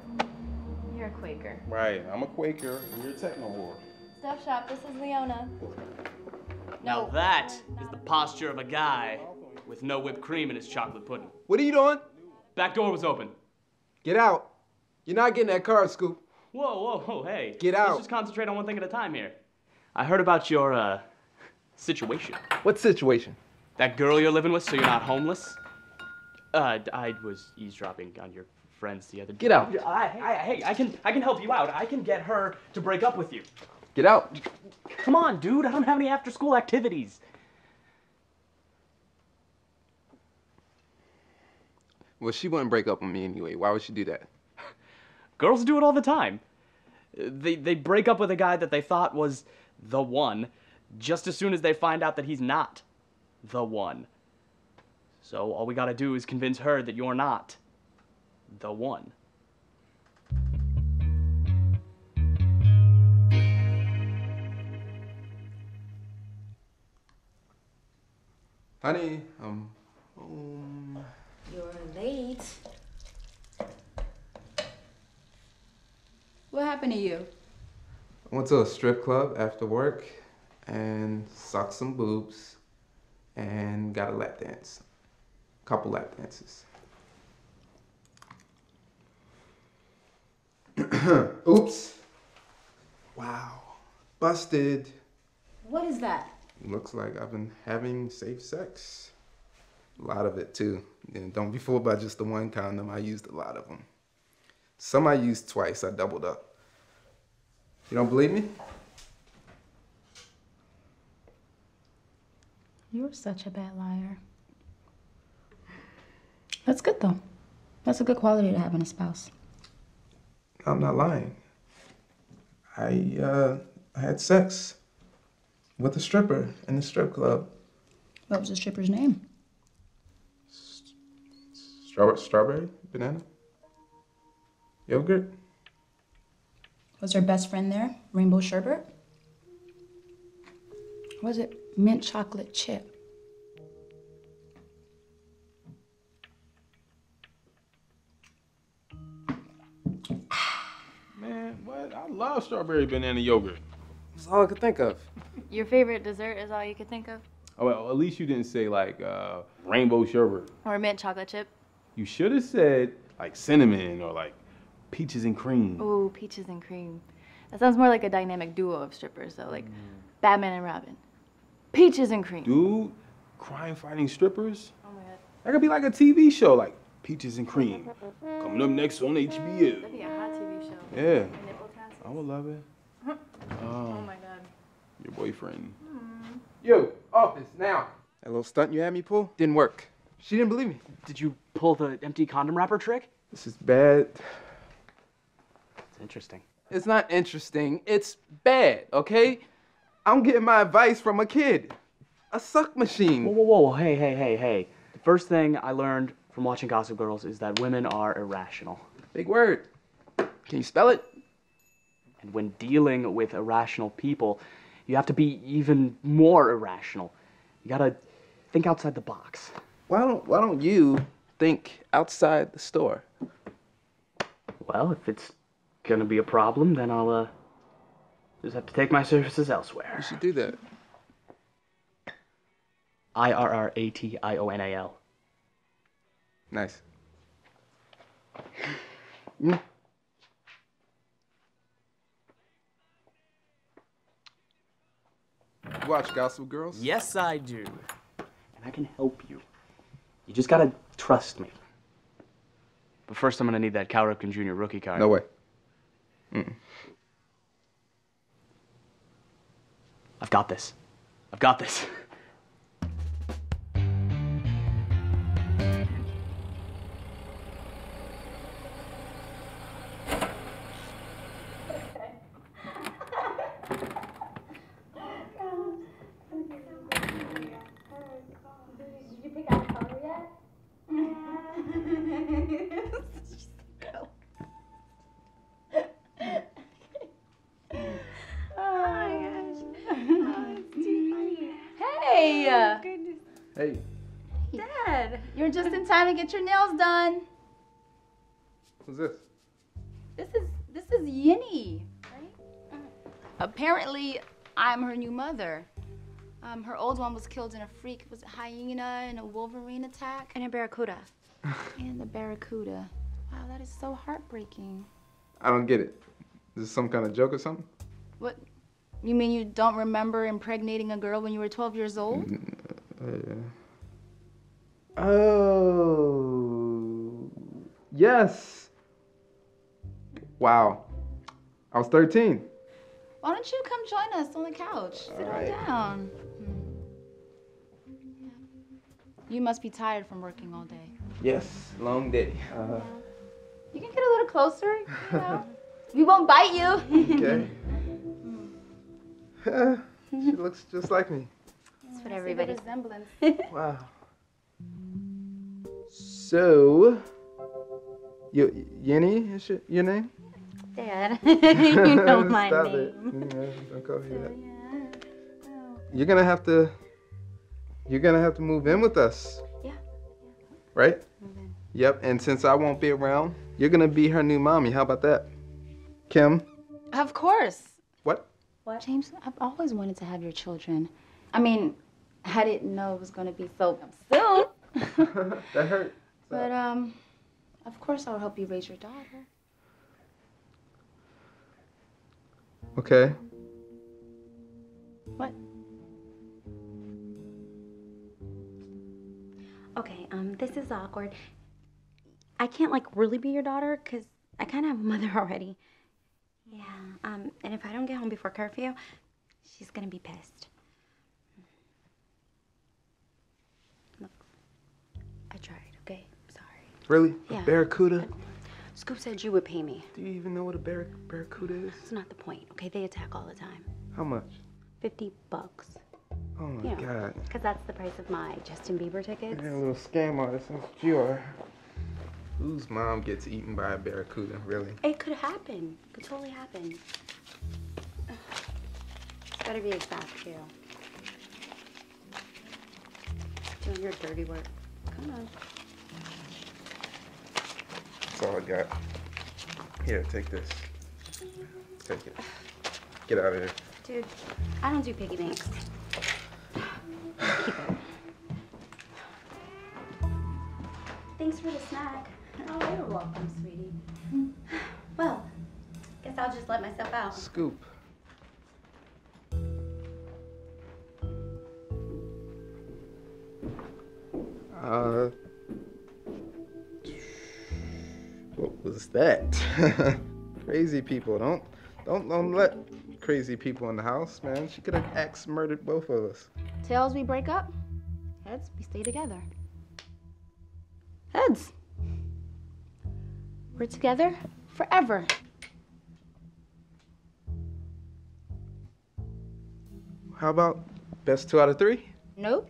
You're a Quaker.
Right, I'm a Quaker, and you're a techno whore.
Stuff shop. This is Leona.
Now that is the posture of a guy with no whipped cream in his chocolate pudding.
What are you doing?
Back door was open.
Get out. You're not getting that card, Scoop.
Whoa, whoa, whoa, hey.
Get out.
Let's just concentrate on one thing at a time here. I heard about your, uh, situation.
What situation?
That girl you're living with so you're not homeless? Uh, I was eavesdropping on your friends the other.
Get out.
I, I, hey, I can, I can help you out. I can get her to break up with you.
Get out.
Come on, dude. I don't have any after-school activities.
Well, she wouldn't break up with me anyway. Why would she do that?
Girls do it all the time. They, they break up with a guy that they thought was
the one just as soon as they find out that he's not the one. So all we gotta do is convince her that you're not the one.
Honey, um, um,
You're late.
What happened to you?
I went to a strip club after work and sucked some boobs and got a lap dance. Couple lap dances. Oops. Wow. Busted.
What is that?
Looks like I've been having safe sex. A lot of it too. And don't be fooled by just the one condom. I used a lot of them. Some I used twice. I doubled up. You don't believe me?
You're such a bad liar. That's good though. That's a good quality to have in a spouse.
I'm not lying. I uh, I had sex with a stripper in the strip club.
What was the stripper's name?
Strawberry, strawberry, banana, yogurt.
Was her best friend there? Rainbow sherbet? Was it mint chocolate chip?
Man, what? I love strawberry banana yogurt.
That's all I could think of.
Your favorite dessert is all you could think of?
Oh, well, at least you didn't say like uh, rainbow sherbet.
Or mint chocolate chip?
You should have said like cinnamon or like peaches and cream.
Ooh, peaches and cream. That sounds more like a dynamic duo of strippers, though, like Batman and Robin. Peaches and cream.
Dude, crime fighting strippers?
Oh my god.
That could be like a TV show, like Peaches and Cream. Coming up next on HBO.
That'd be a hot TV show.
Yeah.
And nipple tassels.
I would love it.
Oh
Oh,
my god.
your boyfriend. Hmm.
Yo, office, now. That little stunt you had me pull didn't work. She didn't believe me.
Did you pull the empty condom wrapper trick?
This is bad.
It's interesting.
It's not interesting. It's bad, okay? I'm getting my advice from a kid. A suck machine.
Whoa, whoa, whoa, hey, hey, hey, hey. The first thing I learned from watching Gossip Girls is that women are irrational.
Big word. Can you spell it?
And when dealing with irrational people, you have to be even more irrational. You gotta think outside the box.
Why don't Why don't you think outside the store?
Well, if it's gonna be a problem, then I'll uh, just have to take my services elsewhere.
You should do that.
I R R A T I O N A L.
Nice. You watch Gossip Girls?
Yes, I do. And I can help you. You just gotta trust me. But first, I'm gonna need that Cal Ripken Jr. rookie card.
No way. Mm-mm.
I've got this. I've got this.
get your nails done.
who's this?
This is this is Yinny, right? Apparently, I'm her new mother. Um, her old one was killed in a freak was it hyena and a wolverine attack.
And a barracuda.
And the barracuda. Wow, that is so heartbreaking.
I don't get it. Is this some kind of joke or something?
What? You mean you don't remember impregnating a girl when you were 12 years old?
Uh, oh, yes. Wow. I was 13.
Why don't you come join us on the couch? Sit on down. Hmm. You must be tired from working all day.
Yes, long day. Uh,
You can get a little closer, you know. we won't bite you.
okay.
she looks just like me.
That's what everybody.
resemblance.
Wow. So, you, Yenny is your, your name?
Dad, you know my
Stop
name.
It. Yeah, don't call me that. Oh. You're gonna have to. You're gonna have to move in with us.
Yeah.
Right? Yep. And since I won't be around, you're gonna be her new mommy. How about that, Kim?
Of course.
What?
What? James, I've always wanted to have your children. I mean, I didn't know it was going to be so soon.
that hurt.
But, um, of course I'll help you raise your daughter.
Okay.
What?
Okay, um, this is awkward. I can't like really be your daughter because I kind of have a mother already. Yeah, um, and if I don't get home before curfew, she's gonna be pissed. Look, I tried.
Really? A
Yeah.
barracuda?
Scoop said you would pay me.
Do you even know what a bar- barracuda is?
That's not the point. Okay, they attack all the time.
How much?
Fifty bucks.
Oh my god.
Because that's the price of my Justin Bieber tickets.
You're a little scam artist, since you are. Whose mom gets eaten by a barracuda, really?
It could happen. It could totally happen. It's better be exact too. Doing your dirty work. Come on.
That's all I got. Here, take this. Take it. Get out of here.
Dude, I don't do piggy banks. Keep it. Thanks for the snack. Oh, you're welcome, sweetie. Well, guess I'll just let myself out.
Scoop. Uh, was that? crazy people. Don't, don't, don't let crazy people in the house, man. She could have axe murdered both of us.
Tails, we break up. Heads, we stay together. Heads. We're together forever.
How about best two out of three?
Nope.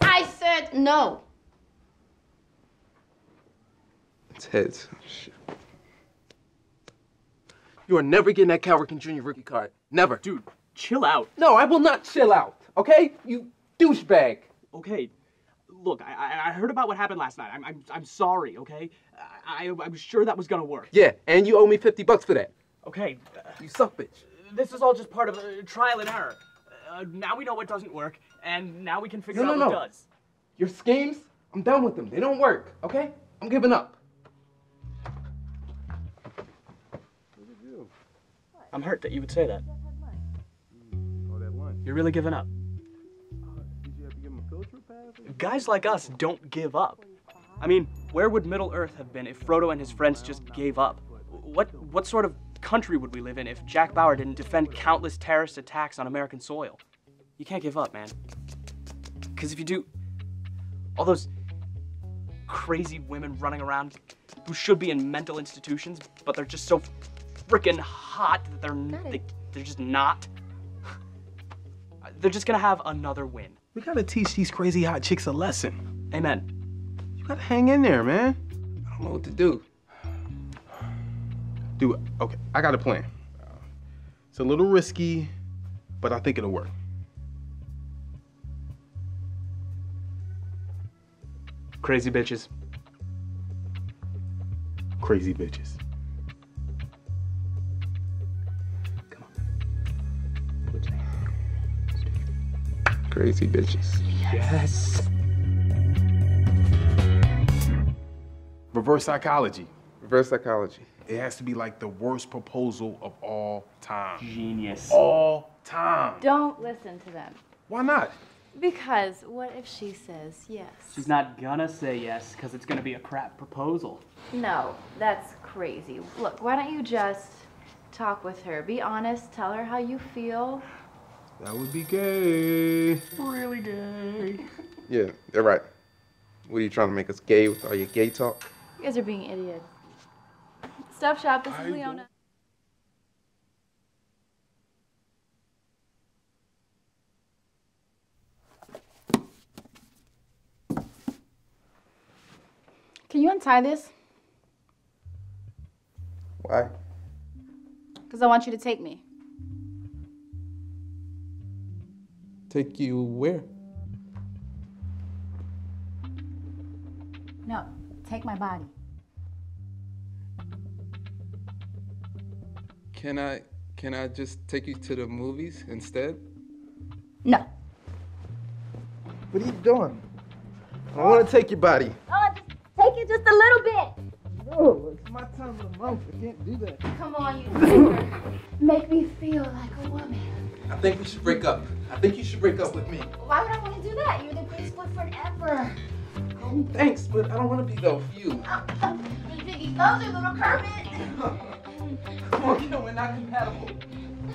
I said no.
It's heads. Shit.
You are never getting that Cal Ripken Jr. rookie card. Never.
Dude, chill out.
No, I will not chill out. Okay? You douchebag.
Okay, look, I, I- I heard about what happened last night. I'm, I'm, I'm sorry, okay? I, I, I was sure that was gonna work.
Yeah, and you owe me 50 bucks for that.
Okay.
You suck, bitch.
This is all just part of a trial and error. Uh, now we know what doesn't work, and now we can figure
No,
out
no,
what
no.
does.
Your schemes, I'm done with them. They don't work, okay? I'm giving up.
I'm hurt that you would say that.
Oh, that lunch.
You're really giving up.
Did you have to give him a field trip pass?
Guys like us don't give up. I mean, where would Middle Earth have been if Frodo and his friends just gave up? What what sort of country would we live in if Jack Bauer didn't defend countless terrorist attacks on American soil? You can't give up, man. Because if you do, all those crazy women running around who should be in mental institutions, but they're just so freaking hot that they're they, they're just not. They're just gonna have another win.
We gotta teach these crazy hot chicks a lesson.
Amen.
You gotta hang in there, man.
I don't know what to do.
Dude, okay, I got a plan. It's a little risky, but I think it'll work.
Crazy bitches.
Crazy bitches.
Crazy bitches.
Yes. Reverse psychology.
Reverse psychology.
It has to be like the worst proposal of all time.
Genius.
All time.
Don't listen to them.
Why not?
Because what if she says yes?
She's not gonna say yes because it's gonna be a crap proposal.
No, that's crazy. Look, why don't you just talk with her? Be honest, tell her how you feel.
That would be gay.
Really gay.
Yeah, they're right. What are you trying to make us gay with all your gay talk?
You guys are being idiots. Stuff Shop, this is I Leona. Don't...
Can you untie this?
Why?
Because I want you to take me.
Take you where?
No, take my body.
Can I can I just take you to the movies instead?
No.
What are you doing? I want to take your body.
Oh, just take it just a little bit.
No, it's my time of the month. I can't do that.
Come on, you. Make me feel like a woman.
I think we should break up. I think you should break up with me.
Why would I want to do that? You're the greatest boyfriend ever.
Oh, thanks, but I don't want to be though the few.
Big Biggie, those are little Kermit.
Come on, Kim, we're not compatible.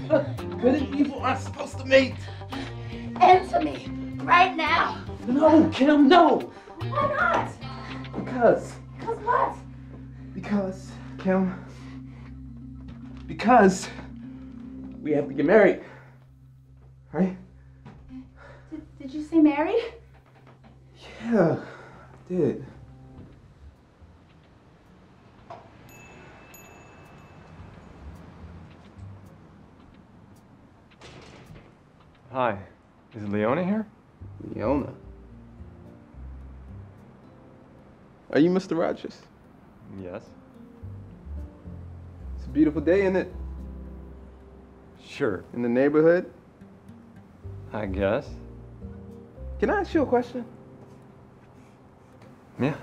Good and evil aren't supposed to mate.
Answer me right now.
No, Kim, no.
Why not?
Because,
Cause what?
because, Kim, because we have to get married. Right?
Did, did you say married?
Yeah, I did.
Hi. Is Leona here?
Leona. Are you Mr. Rogers?
Yes.
It's a beautiful day, isn't it?
Sure.
In the neighborhood?
I guess.
Can I ask you a question?
Yeah.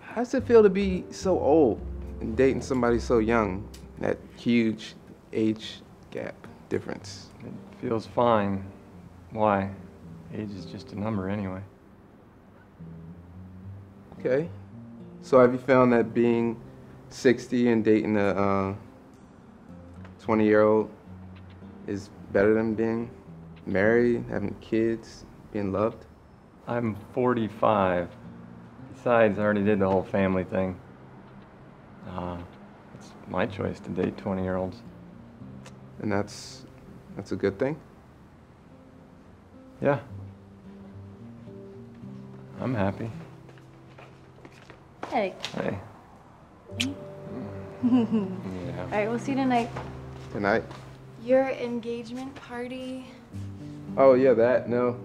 How does it feel to be so old and dating somebody so young? That huge age gap difference.
It feels fine. Why? Age is just a number anyway.
Okay. So have you found that being 60 and dating a uh, 20 year old is better than being married, having kids, being loved?
I'm 45. Besides, I already did the whole family thing. Uh, it's my choice to date 20 year olds.
And that's that's a good thing?
Yeah. I'm happy.
Hey.
Hey.
All
Yeah.
right, we'll see you tonight.
Tonight?
Your engagement party.
Oh yeah, that, no.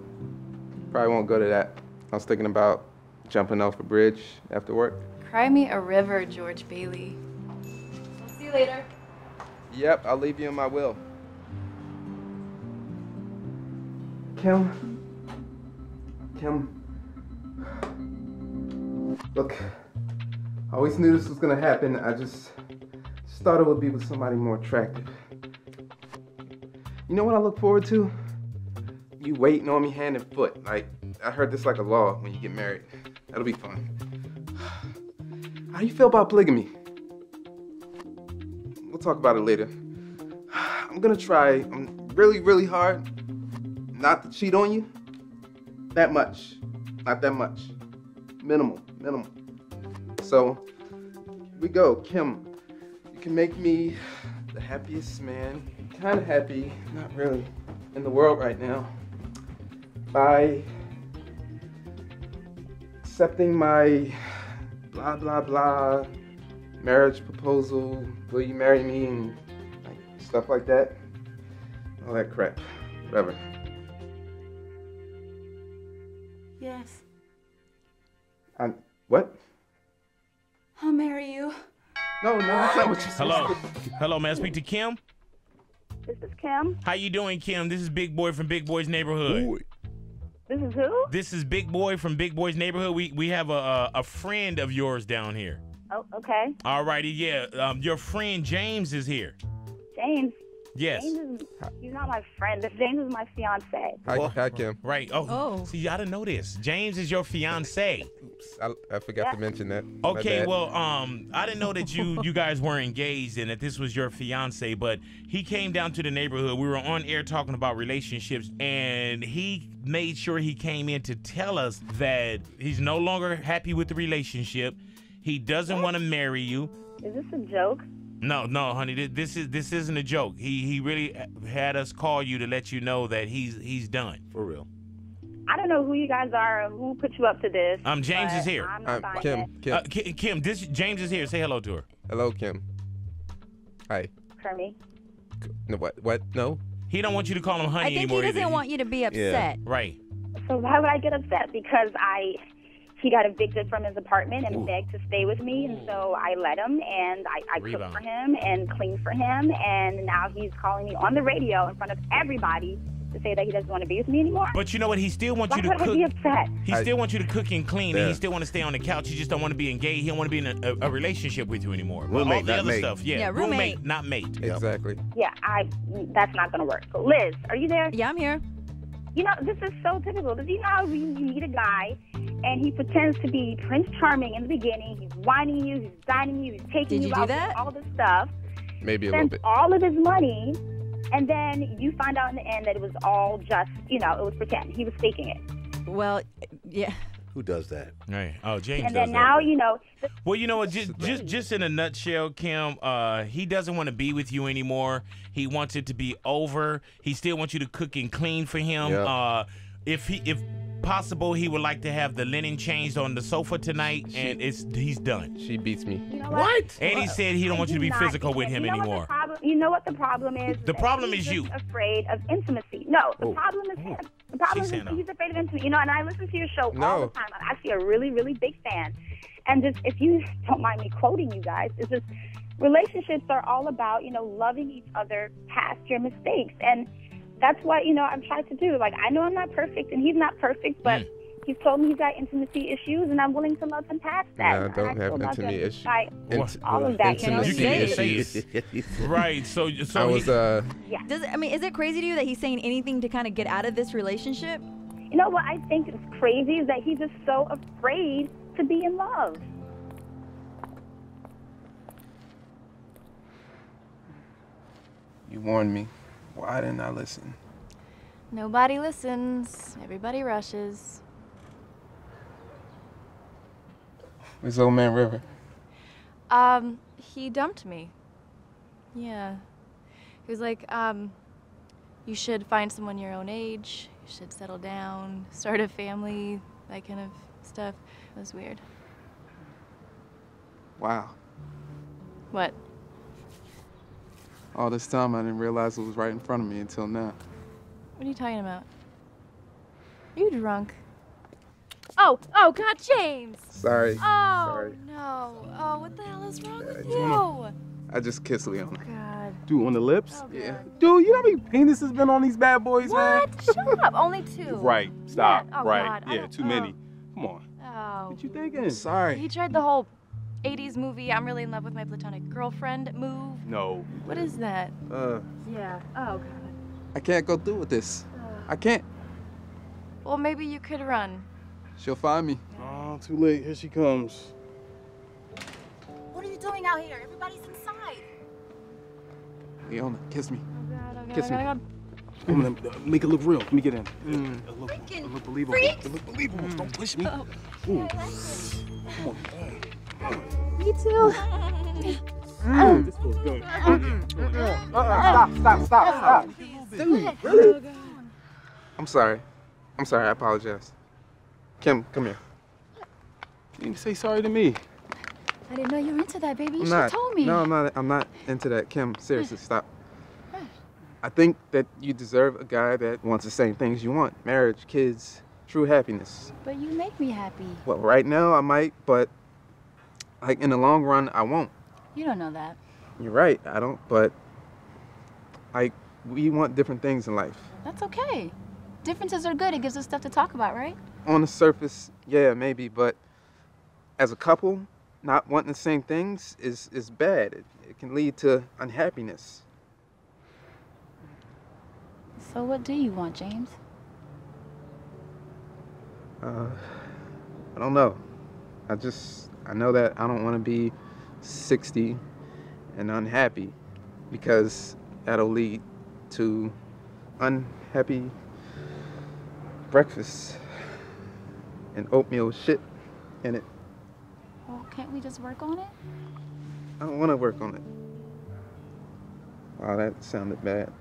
Probably won't go to that. I was thinking about jumping off a bridge after work.
Cry me a river, George Bailey. We'll see you later.
Yep, I'll leave you in my will. Kim. Kim. Look, I always knew this was gonna happen. I just, just thought it would be with somebody more attractive. You know what I look forward to? You waiting on me hand and foot. Like, I heard this like a law when you get married. That'll be fun. How do you feel about polygamy? We'll talk about it later. I'm gonna try um, really, really hard not to cheat on you. That much. Not that much. Minimal. Minimal. So, we go. Kim, you can make me the happiest man, kind of happy, not really, in the world right now by accepting my blah, blah, blah marriage proposal. Will you marry me? And like, stuff like that. All that crap. Whatever.
Yes,
I, what?
I'll marry you.
No, no, that's not what you said.
Hello. Hello, may I speak to Kim?
This is Kim.
How you doing, Kim? This is Big Boy from Big Boy's Neighborhood.
This is who?
This is Big Boy from Big Boy's Neighborhood. We we have a a, a friend of yours down here.
Oh, okay.
Alrighty, yeah. Um, your friend James is here.
James.
Yes.
James is, he's not my friend. This James is my fiance.
Hi, hi Kim.
Right. Oh,
Oh.
see, I didn't know this. James is your fiance.
I, I forgot to mention that.
Okay, well, um, I didn't know that you you guys were engaged and that this was your fiance, but he came down to the neighborhood. We were on air talking about relationships, and he made sure he came in to tell us that he's no longer happy with the relationship. He doesn't want to marry you.
Is this a joke?
No, no, honey, this is this isn't a joke. He he really had us call you to let you know that he's he's done.
For real.
I don't know who you guys are, who put you up to this.
Um, James is here.
I'm not buying
Kim,
it.
Kim.
Uh, Ki- Kim, this James is here. Say hello to her.
Hello, Kim. Hi.
Kermie.
No, what? What? No.
He don't want you to call him honey
I think
anymore.
he doesn't
either.
want you to be upset. Yeah.
Right.
So why would I get upset? Because I he got evicted from his apartment and begged to stay with me, and so I let him, and I, I cooked for him and cleaned for him, and now he's calling me on the radio in front of everybody to say that he doesn't want to be with me anymore.
But you know what? He still wants
Why
you to
would I
cook.
be upset?
He still wants you to cook and clean, and he still want to stay on the couch. He just don't want to be engaged. He don't want to be in a, a, a relationship with you anymore. But
Roommate,
all the
not
other
mate.
stuff, yeah,
Yeah, roommate.
not mate.
Exactly.
Yeah, I that's not gonna work. Liz, are you there?
Yeah, I'm here.
You know, this is so typical. Does you know how you, you meet a guy and he pretends to be Prince Charming in the beginning? He's whining you, he's dining you, he's taking
Did
you
you
out,
that?
all this stuff.
Maybe a little bit.
all of his money, and then you find out in the end that it was all just, you know, it was pretend. He was faking it.
Well, yeah.
Who does that?
Right. Oh, James
and
does
then
that.
now, you know,
Well, you know what? Just, just, just in a nutshell, Kim, uh, he doesn't want to be with you anymore. He wants it to be over. He still wants you to cook and clean for him.
Yep.
Uh, if he, if possible, he would like to have the linen changed on the sofa tonight, and it's he's done.
She beats me.
You know what?
And he said he don't
I
want you to be
not-
physical with him
you know
anymore.
the problem, you know what the problem is?
The problem
he's
is you.
Afraid of intimacy. No, the
Oh.
problem is him. The problem is
She's saying
he's afraid of intimacy. You know, and I listen to your show all the time. I'm actually a really, really big fan. And just if you don't mind me quoting you guys, it's just relationships are all about you know loving each other past your mistakes, and that's what you know I'm trying to do. Like I know I'm not perfect, and he's not perfect, but.
Mm.
He's told me he's got intimacy issues, and I'm willing to love him past that.
Yeah, I
And
don't
still
have
love
intimacy issues.
despite
Int-
all of that, you know?
intimacy
You can't
issues.
right. So, so
I
he-
was uh.
Does it, I mean, is it crazy to you that he's saying anything to kind of get out of this relationship?
You know what I think is crazy is that he's just so afraid to be in love.
You warned me. Why didn't I listen?
Nobody listens. Everybody rushes.
Where's old man River?
Um, he dumped me. Yeah. He was like, um, you should find someone your own age. You should settle down, start a family, that kind of stuff. It was weird.
Wow.
What?
All this time I didn't realize it was right in front of me until now.
What are you talking about? Are you drunk? Oh, oh, God, James!
Sorry.
Oh,
Sorry.
no. Oh, what the hell is wrong with
you
you?
wanna-
I just kissed Leona.
God.
Dude, on the lips?
Yeah.
Dude, you know how many penis has been on these bad boys,
What?
man?
Shut up. Only two.
Right. Stop.
Oh,
right.
God,
Yeah,
don't-
too many. Come on.
Oh.
What you thinking?
Sorry.
He tried the whole 80s movie, I'm really in love with my platonic girlfriend move.
No.
What is that?
Uh,
Yeah. Oh, God.
I can't go through with this. I can't.
Well, maybe you could run.
She'll find me.
Oh, too late. Here she comes.
What are you doing out here? Everybody's inside.
Leona, kiss me.
Oh, God, oh, God,
Kiss
oh,
me.
God.
I'm gonna make it look real. Let me get in.
Mm.
It look, it look believable.
freaks.
It look believable. Don't push me.
Oh.
Ooh. Come on.
Me too.
Mm. This feels good.
Stop, stop, stop, stop. Dude, really? I'm sorry. I'm sorry. I apologize. Kim, come here.
You need to say sorry to me.
I didn't know you were into that, baby. You should
not.
have told me.
No, I'm not. I'm not into that. Kim, seriously, stop. I think that you deserve a guy that wants the same things you want: marriage, kids, true happiness.
But you make me happy.
Well, right now I might, but like in the long run, I won't.
You don't know that.
You're right. I don't. But like, we want different things in life.
That's okay. Differences are good. It gives us stuff to talk about, right?
On the surface, yeah, maybe, but as a couple, not wanting the same things is is bad. It, it can lead to unhappiness.
So what do you want, James?
Uh, I don't know. I just I know that I don't want to be 60 and unhappy because that'll lead to unhappy breakfast and oatmeal shit in it.
Well, can't we just work on it?
I don't want to work on it. Wow, that sounded bad.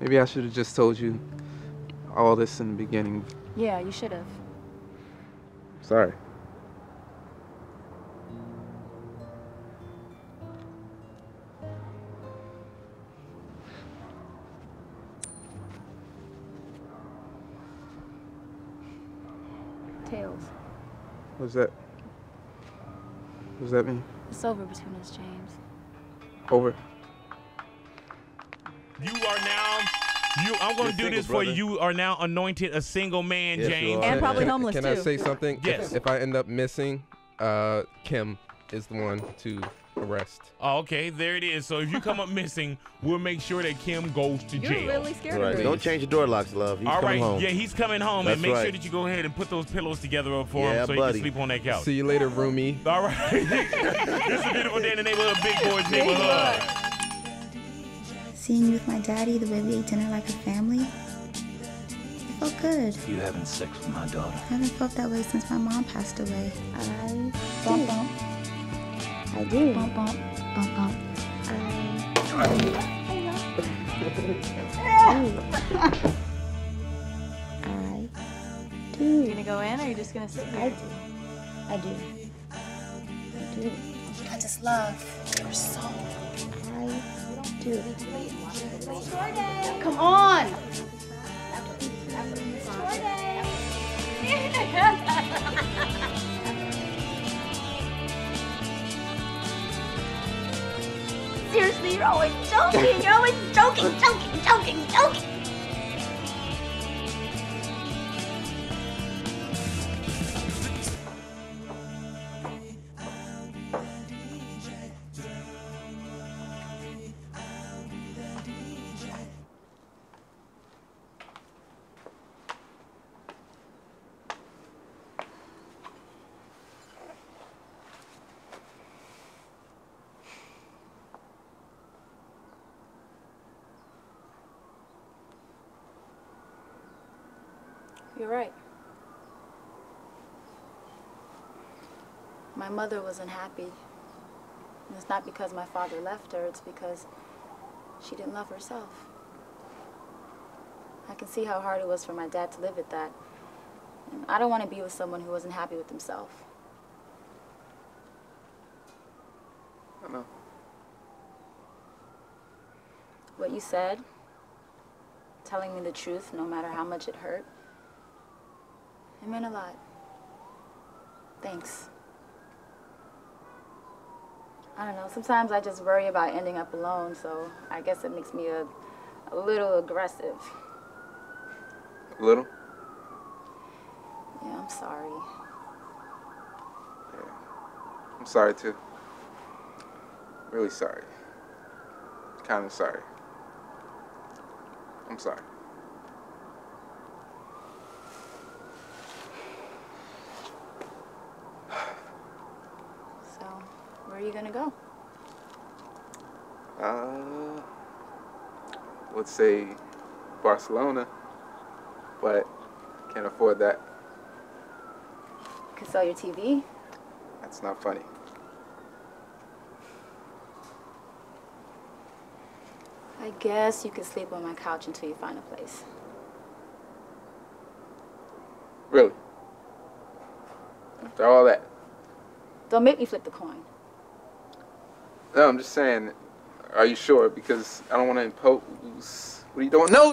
Maybe I should have just told you
all this in the beginning.
Yeah, you should have.
Sorry. What's that? What's that mean?
It's over between us, James.
Over.
You are now. You, I'm going to do
single,
this for you. You are now anointed a single man,
Yes, you
James.
are. Can- Can I say something?
Yes.
If I end up missing, uh, Kim is the one to arrest.
Oh, okay, there it is. So if you come up missing, we'll make sure that Kim goes to
You're
jail.
really scared Right. Don't change your door locks, love. He's
All
coming
right,
home.
yeah, he's coming home,
That's
and make sure
right.
that you go ahead and put those pillows together up for
Yeah,
him so he
buddy.
can sleep on that couch.
See you later, roomie.
All right, it's a beautiful day in the neighborhood, Big Boys neighborhood.
Seeing you with my daddy, the way we ate dinner like a family, it felt good.
You having sex with my daughter?
I haven't felt that way since my mom passed away. I bump bump. I do. Bump bump. Bump bump. I do.
You gonna go in or are you just gonna sit here?
I do. I do. I do.
I just love your soul.
I do.
Come on! Seriously, you're always joking. You're always joking, joking, joking, joking.
You're right. My mother wasn't happy. And it's not because my father left her, it's because she didn't love herself. I can see how hard it was for my dad to live with that. And I don't want to be with someone who wasn't happy with himself.
I know.
What you said, telling me the truth no matter how much it hurt, it meant a lot. Thanks. I don't know, sometimes I just worry about ending up alone, so I guess it makes me a, a little aggressive.
A little.
Yeah, I'm sorry.
I'm sorry too. Really sorry. Kind of sorry. I'm sorry.
So, where are you gonna go?
Uh, let's say Barcelona, but can't afford that.
Could sell your TV.
That's not funny.
I guess you could sleep on my couch until you find a place.
Really? After all that?
Don't make me flip the coin.
No, I'm just saying. Are you sure? Because I don't want to impose. What are you doing? No.